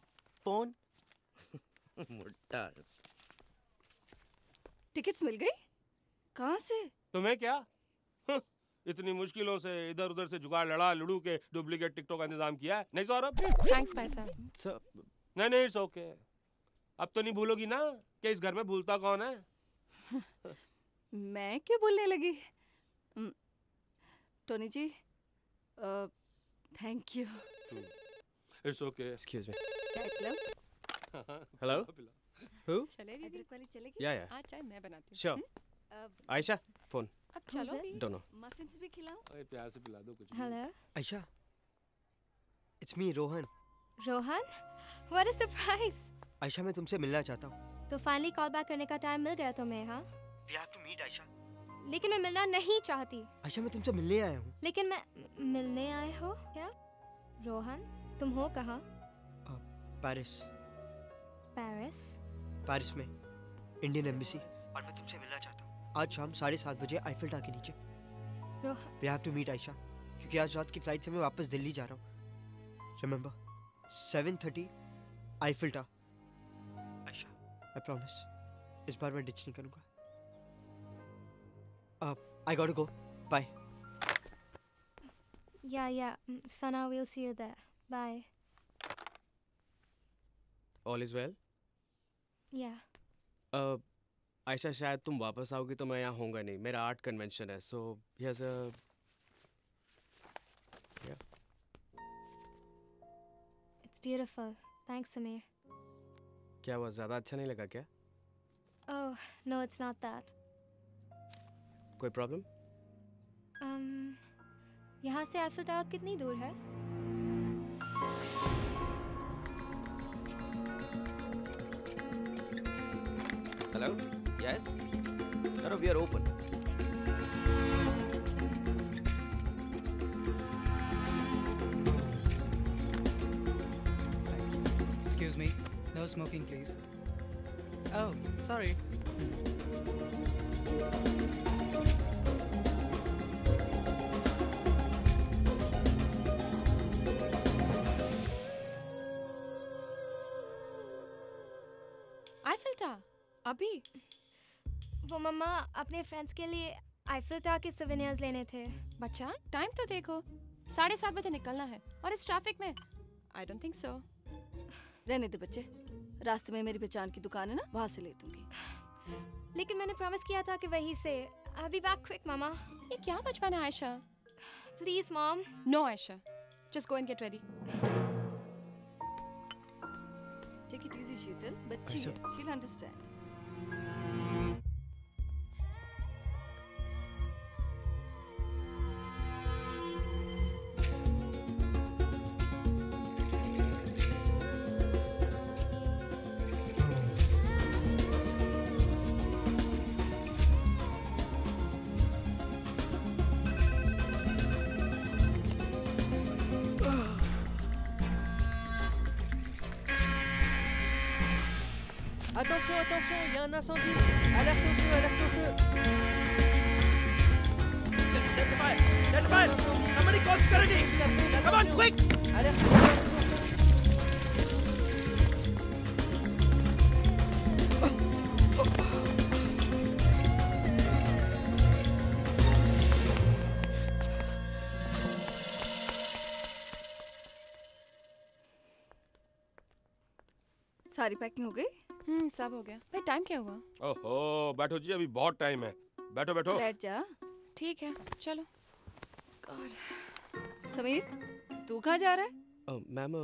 फ़ोन? मुट्टा टिकट्स मिल गई? कहाँ से? तुम्हें क्या? इतनी मुश्किलों से इधर उधर से जुगाड़ लड़ा लड़ू के डुप्लीकेट टिकटों का इंतज़ाम किया है। नहीं सौरभ? थैंक्स भाई साहब सर नहीं नहीं इट्स ओके अब तो नहीं भूलोगी ना कि इस घर में भूलता कौन है? मैं क्यों भूलने लगी? Tony ji thank you it's okay excuse me hello who चलेगी अदरक वाली चलेगी? या या आज चाय मैं बनाती हूँ। श्योर आयशा फ़ोन अब चलो दोनों मफिन्स भी खिलाओ। अरे प्यार से पिला दो कुछ hello Aisha it's me Rohan Rohan what a surprise Aisha मैं तुमसे मिलना चाहता हूँ। तो फाइनली कॉल बैक करने का टाइम मिल गया तुम्हें हाँ? We have to meet Aisha. लेकिन मैं मिलना नहीं चाहती। आयशा मैं तुमसे मिलने आया हूँ। लेकिन मैं मिलने आए हो क्या? रोहन तुम हो कहाँ? पेरिस पेरिस पेरिस में इंडियन एम्बेसी और मैं तुमसे मिलना चाहता हूँ। आज शाम साढ़े सात बजे आईफिल टावर के नीचे। Rohan we have to meet Aisha क्योंकि आज रात की फ़्लाइट से मैं वापस दिल्ली जा रहा हूँ। Remember seven thirty Eiffel tower Aisha I promise इस बार मैं डिच नहीं करूँगा। I got go bye yeah yeah Sana will see you there bye all is well yeah Aisha शायद तुम वापस आओगी तो मैं यहाँ होऊँगा नहीं। मेरा आर्ट कन्वेंशन है so yes it's beautiful thanks Sameer क्या हुआ? ज़्यादा अच्छा नहीं लगा क्या? Oh no it's not that कोई प्रॉब्लम um यहाँ से आईफिल टावर कितनी दूर है? Hello yes sir we are open Excuse me. No smoking, please. Oh, sorry. Eiffel tower अभी? वो मम्मा अपने फ्रेंड्स के लिए आईफिल टावर के सोवेनियर्स लेने थे। बच्चा टाइम तो देखो। साढ़े सात बजे निकलना है और इस ट्रैफ़िक में? आई डोंट थिंक सो रहने दे बच्चे। रास्ते में मेरी पहचान की दुकान है ना वहाँ से ले दूँगी। लेकिन मैंने प्रॉमिस किया था कि वहीं से। अभी बी बैक क्विक मामा। ये क्या बचपन है Aisha? Please mom no Aisha. Just go and get ready take it easy Sheetal. बच्ची है। She will incendie. Alerte au feu, alerte au feu. There's a fire! There's a fire! Somebody call security! Come on, quick! Alerte. सारी पैकिंग हो गई हम्म सब हो गया। भाई टाइम क्या हुआ? ओहो बैठो जी अभी बहुत टाइम है। बैठो बैठो। बैठ जा। ठीक है चलो। समीर तू कहाँ जा रहा है? मैम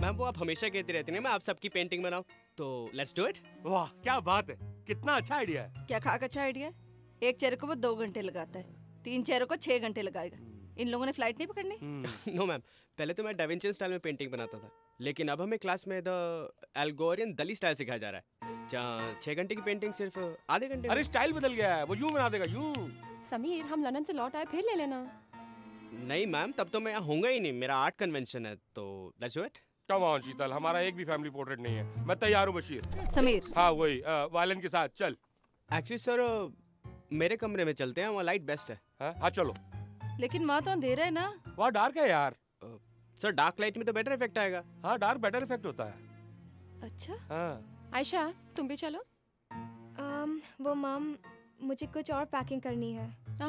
मैम वो आप हमेशा कहती रहती हैं मैं आप सबकी पेंटिंग बनाऊँ। तो लेट्स डू इट वाह क्या बात है। कितना अच्छा आइडिया है। क्या खा का अच्छा आइडिया है? एक चेहरे को वो दो घंटे लगाता है। तीन चेहरों को छह घंटे लगाएगा। इन लोगों ने फ़्लाइट नहीं पकड़नी? नो मैम पहले तो मैं डाविंचियन स्टाइल में पेंटिंग बनाता था। लेकिन अब हमें क्लास में द एल्गोरियन दली स्टाइल सिखाया जा रहा है। जहाँ छः घंटे की पेंटिंग सिर्फ़ आधे घंटे अरे स्टाइल बदल गया है वो यूँ बना देगा यूँ। समीर हम लंदन से लौट आए फिर ले लेना। नहीं मैम तब तो मैं यहाँ होऊँगा ही नहीं मेरा आर्ट कन्वेंशन है तो let's do it come on Sheetal हमारा एक भी फैमिली पोर्ट्रेट नहीं है। मैं तैयार हूँ बशीर समीर। हाँ वही वायलन के साथ चल। एक्चुअली सर मेरे कमरे में चलते हैं वहाँ लाइट बेस्ट है। हाँ चलो। लेकिन वहाँ तो अंधेरा है ना। वहाँ डार्क है यार। सर डार्क लाइट में तो बेटर इफ़ेक्ट आएगा। हाँ डार्क बेटर इफ़ेक्ट होता है। अच्छा? हाँ। आयशा तुम भी चलो। um, वो मम मुझे कुछ और पैकिंग करनी है। आ,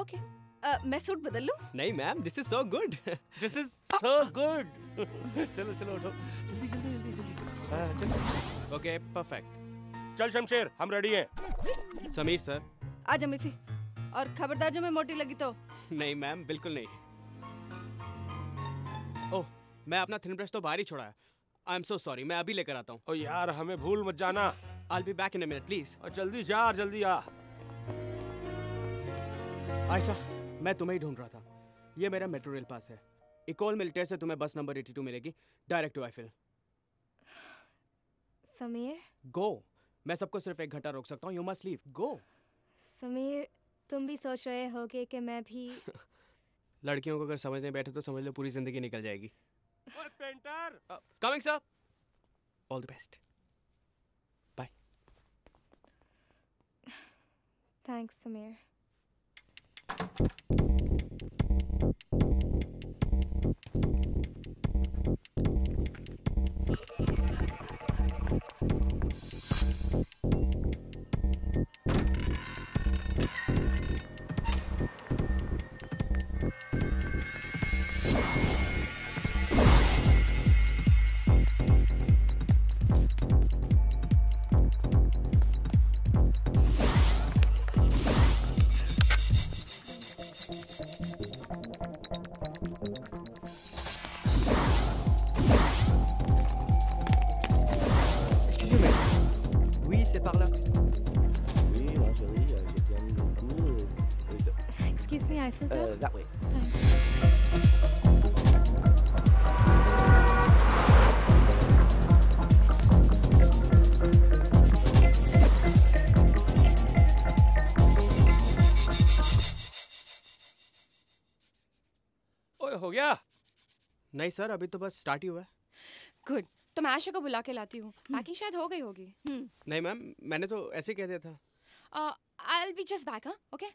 ओके आ, मैं सूट बदल लूँ? नहीं ma'am this is so good this is so good चलो चलो उठो। जल्दी जल्दी जल्दी जल्दी। हाँ चलो। ओके परफेक्ट चल शमशेर हम रेडी हैं। समीर सर। आ जा मिफी। और खबरदार जो मैं मोटी लगी तो? नहीं मैम बिल्कुल नहीं। मैं अपना थिन ब्रश तो बाहर ही छोड़ा है। आई एम सो सॉरी मैं अभी लेकर आता हूँ। ओ यार हमें भूल मत जाना। I be back in a minute please और जल्दी जा जल्दी आ। आयशा मैं तुम्हें ही ढूंढ रहा था। ये मेरा मेट्रो रेल पास है। इकोल मिलिटेयर से तुम्हें बस नंबर 82 मिलेगी। Direct to Eiffel Samir? Go मैं सबको सिर्फ़ एक घंटा रोक सकता हूँ। You must leave go Samir तुम भी सोच रहे होगे कि मैं भी लड़कियों को अगर समझने बैठे तो समझ लो पूरी ज़िंदगी निकल जाएगी। Painter? Uh, coming, sir. All the best. Bye. Thanks, Samir. नहीं सर अभी तो बस स्टार्ट ही हुआ है। गुड तो मैं आशा को बुला के लाती हूँ। बाकी शायद हो गई होगी। नहीं मैम मैंने तो ऐसे ही कह दिया था। I will be just back हाँ? Okay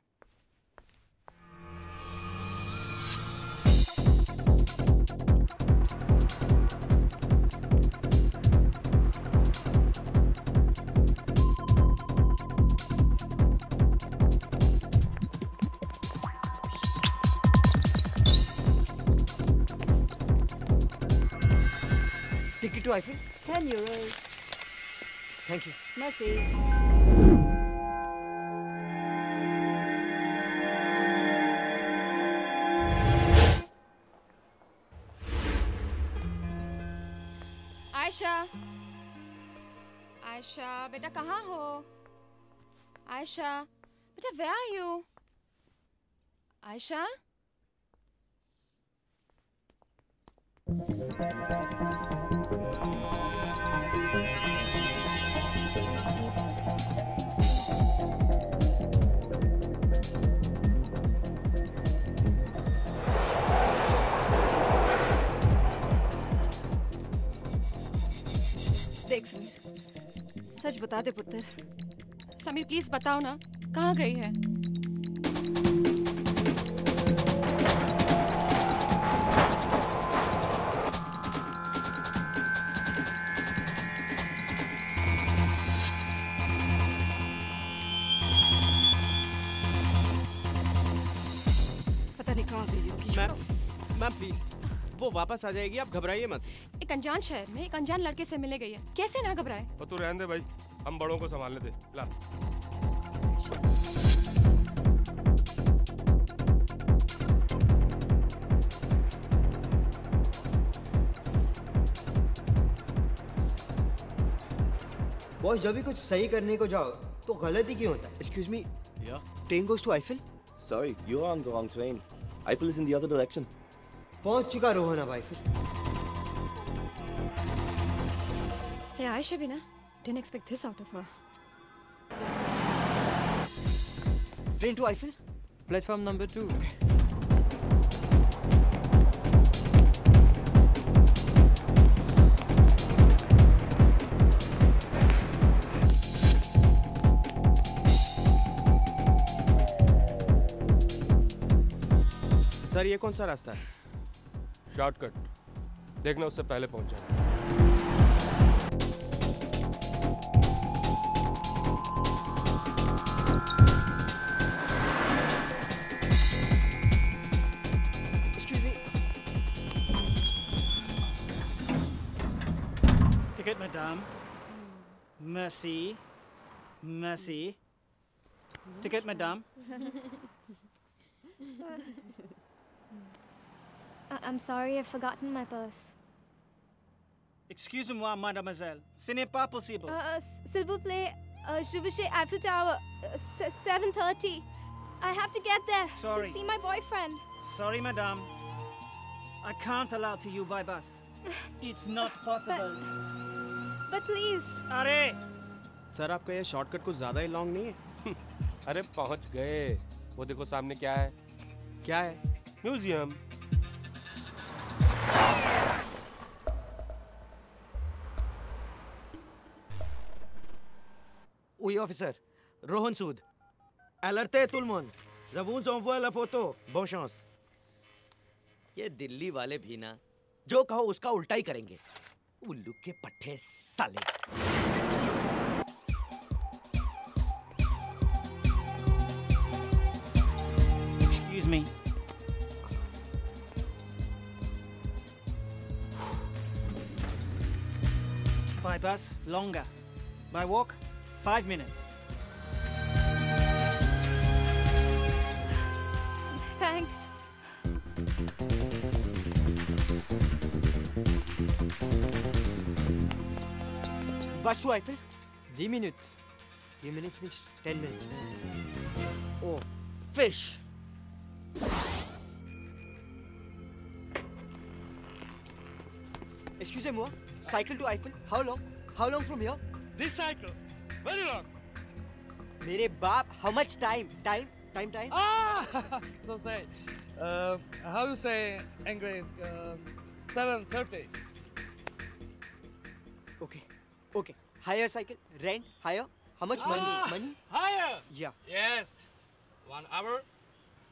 Ticket to Eiffel? 10 euros. Thank you. Merci. Ayesha Ayesha बेटा कहाँ हो आयशा बेटा वे आर यू आयशा सच बता दे पुत्र। समीर प्लीज़ बताओ ना कहाँ गई है? पता नहीं कहाँ गई होगी। मैम मैम प्लीज़ वो वापस आ जाएगी आप घबराइए मत। एक अनजान शहर में एक अनजान लड़के से मिलने गई है। कैसे ना घबराए? और तू रहने दे भाई हम बड़ों को संभालने दे। ला। बॉस जब भी कुछ सही करने को जाओ तो गलत ही क्यों होता है? Excuse me Yeah? Train goes to Eiffel Sorry, you're on the wrong train. Eiffel is in the other direction. पहुँच चुका रोहन अब Eiffel Hey, I Shabina. Didn't expect this out of her. Train to Eiffel? Platform number two. Okay. Sir ये कौन सा रास्ता है शॉर्टकट देखना उससे पहले पहुँच जाए Madame. Merci. Merci. Ticket, madame. I- I'm sorry, I've forgotten my purse. Excusez-moi, mademoiselle. Ce n'est pas possible. Uh, s- s'il vous plaît, uh, je vais chez Eiffel Tower, uh, 7.30. I have to get there Sorry. to see my boyfriend. Sorry, madame. I can't allow to you by bus. It's not possible. But But please. अरे। सर आपका ये शॉर्टकट कुछ ज़्यादा ही लॉन्ग नहीं है? अरे पहुँच गए। वो देखो सामने क्या है। क्या है? म्यूज़ियम। ऑफिसर रोहन सूद अलर्ते तुलमोन जबून ये दिल्ली वाले भी ना जो कहो उसका उल्टा ही करेंगे। उल्लू के पट्टे साले Excuse me. By bus, longer. By walk, five minutes. to Eiffel? 10 minutes. 10 minutes means 10 minutes. Oh, fish. Excusez-moi, cycle to Eiffel? How long? How long from here? This cycle, very long. मेरे बाप, how much time? Time? Time, time? Ah, so say, uh, how you say English? Uh, Seven thirty. Okay, okay. Hire cycle, rent, hire. How much money? Ah, Money? Higher. Yeah, Yes. One hour,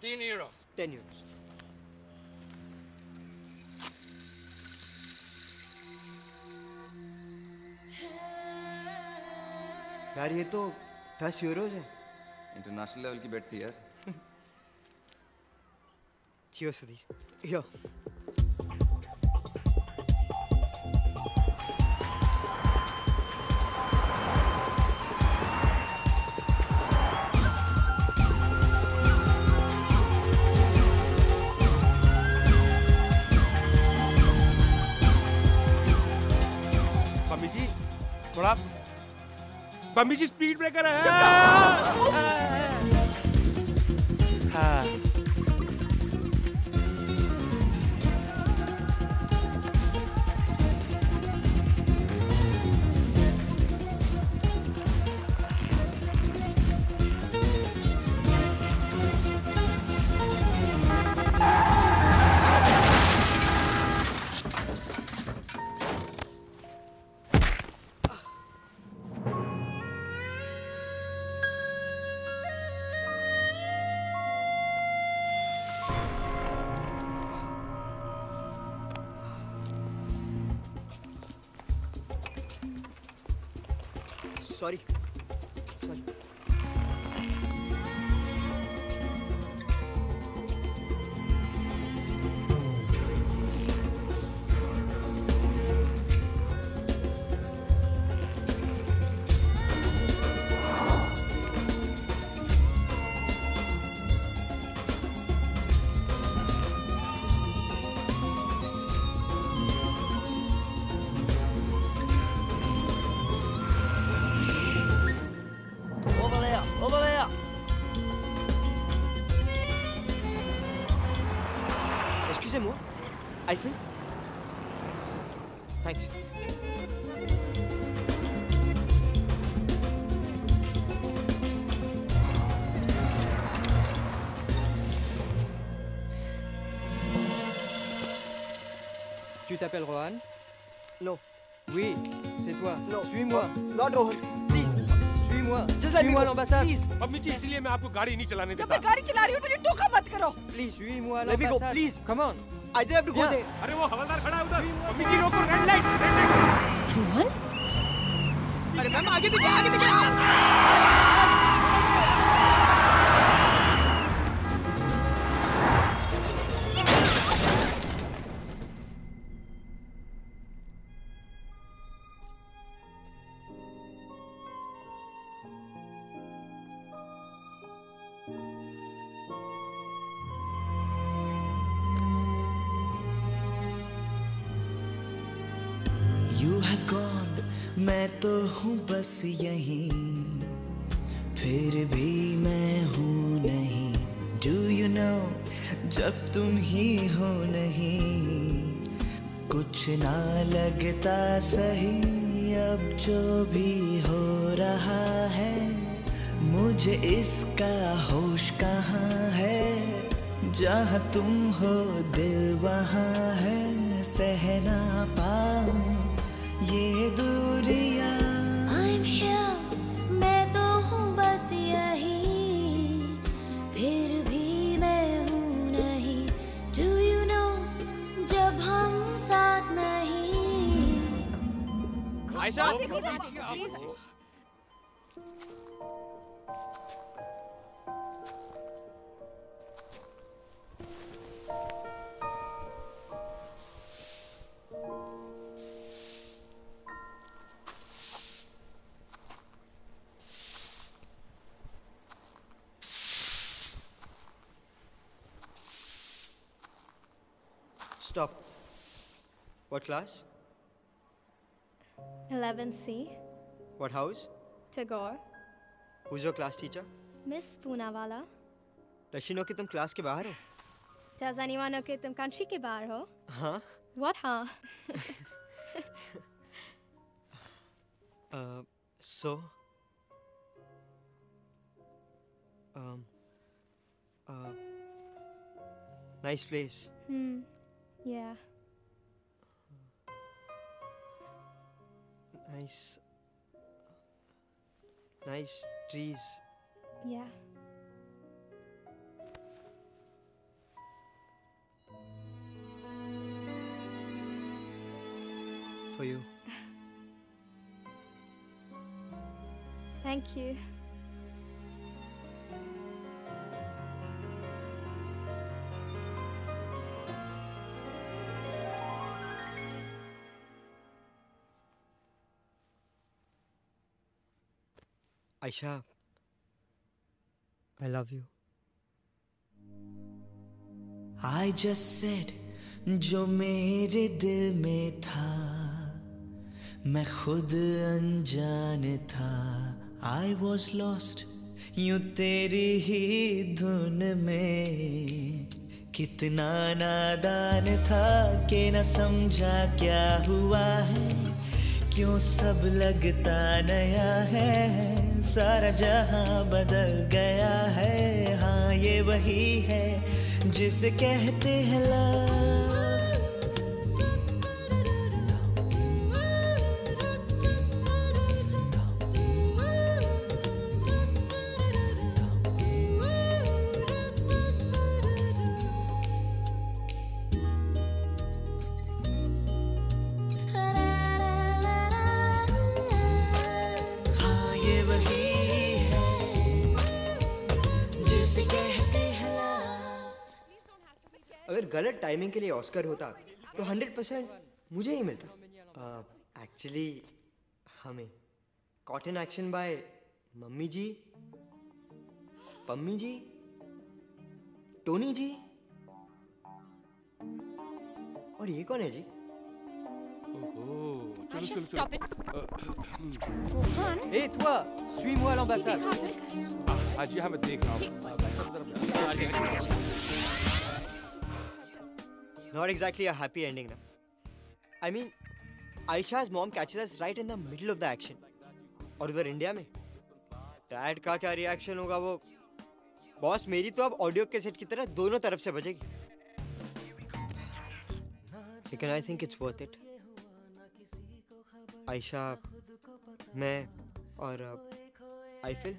ten euros. 10 euros. यार ये तो 10 यूरोज है इंटरनेशनल लेवल की बेट थी यार जियो सुधीर यो थोड़ा स्वामी जी स्पीड ब्रेकर है Non. Suis-moi. Not Rohan. Please. Suis-moi. Just let me go, l'ambassade. please. Mummy ji इसलिए मैं आपको गाड़ी नहीं चलाने देता मैं गाड़ी चला रही हूँ मुझे टोका मत करो Please. Suis-moi Let me go, please. Come on. I just have to go there. अरे वो हवलदार खड़ा है उधर मम्मी जी रोको red light red light Rohan अरे मैम आगे देखिए आगे देखिए तो हूँ बस यहीं। फिर भी मैं हूँ नहीं। Do you know, जब तुम ही हो नहीं, कुछ ना लगता सही। अब जो भी हो रहा है, मुझे इसका होश कहाँ है? जहाँ तुम हो दिल वहाँ है सहना पाऊँ। ये दूरियाँ। I'm here, मैं तो हूँ बस यही। फिर भी मैं हूँ नहीं। Do you know जब हम साथ नहीं। Ayesha What class? 11C. What house? Tagore. Who's your class teacher? Miss Poonawala. Does she know that you're class ke bahar ho? Does anyone know that you're country ke bahar ho? Huh? What huh? uh, so? Um, uh, nice place. Hmm, yeah. Nice nice trees Yeah. for you Thank you. Aisha, I love you. I just said, जो मेरे दिल में था, मैं खुद अनजान था। I was lost, यूँ तेरी ही धुन में। कितना नादान था कि न समझा क्या हुआ है। क्यों सब लगता नया है? सारा जहाँ बदल गया है हाँ ये वही है जिसे कहते हैं love टाइमिंग के लिए ऑस्कर होता तो हंड्रेड परसेंट मुझे ही मिलता। एक्चुअली हमें cotton action by mummy ji Pammi ji Tony ji और ये कौन है जी? चलो चलो चलो। Rohan toi, suis-moi à l'ambassade. हाँ जी हाँ मैं देख रहा हूँ। Not exactly a happy ending, na. I mean, Aisha's mom catches us right in the middle of the action. और उधर इंडिया में डैड का क्या रिएक्शन होगा वो? बॉस मेरी तो अब ऑडियो कैसेट की तरह दोनों तरफ़ से बजेगी। लेकिन I think it's worth it Ayesha मैं और आई फील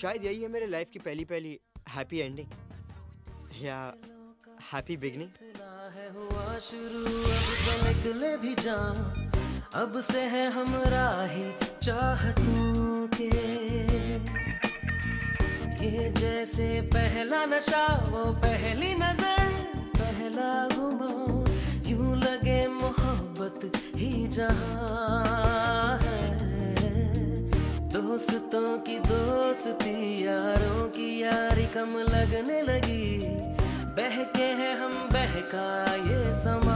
शायद यही है मेरे लाइफ की पहली पहली हैप्पी एंडिंग या हैप्पी बिगनिंग से निकले भी अब से है हमरा ही चाहतों के। ये जैसे पहला नशा, वो पहली नज़र, पहला घुमाओ यूँ लगे मोहब्बत ही जहाँ दोस्तों की दोस्ती, यारों की यारी कम लगने लगी। बहके हैं हम बहका ये समा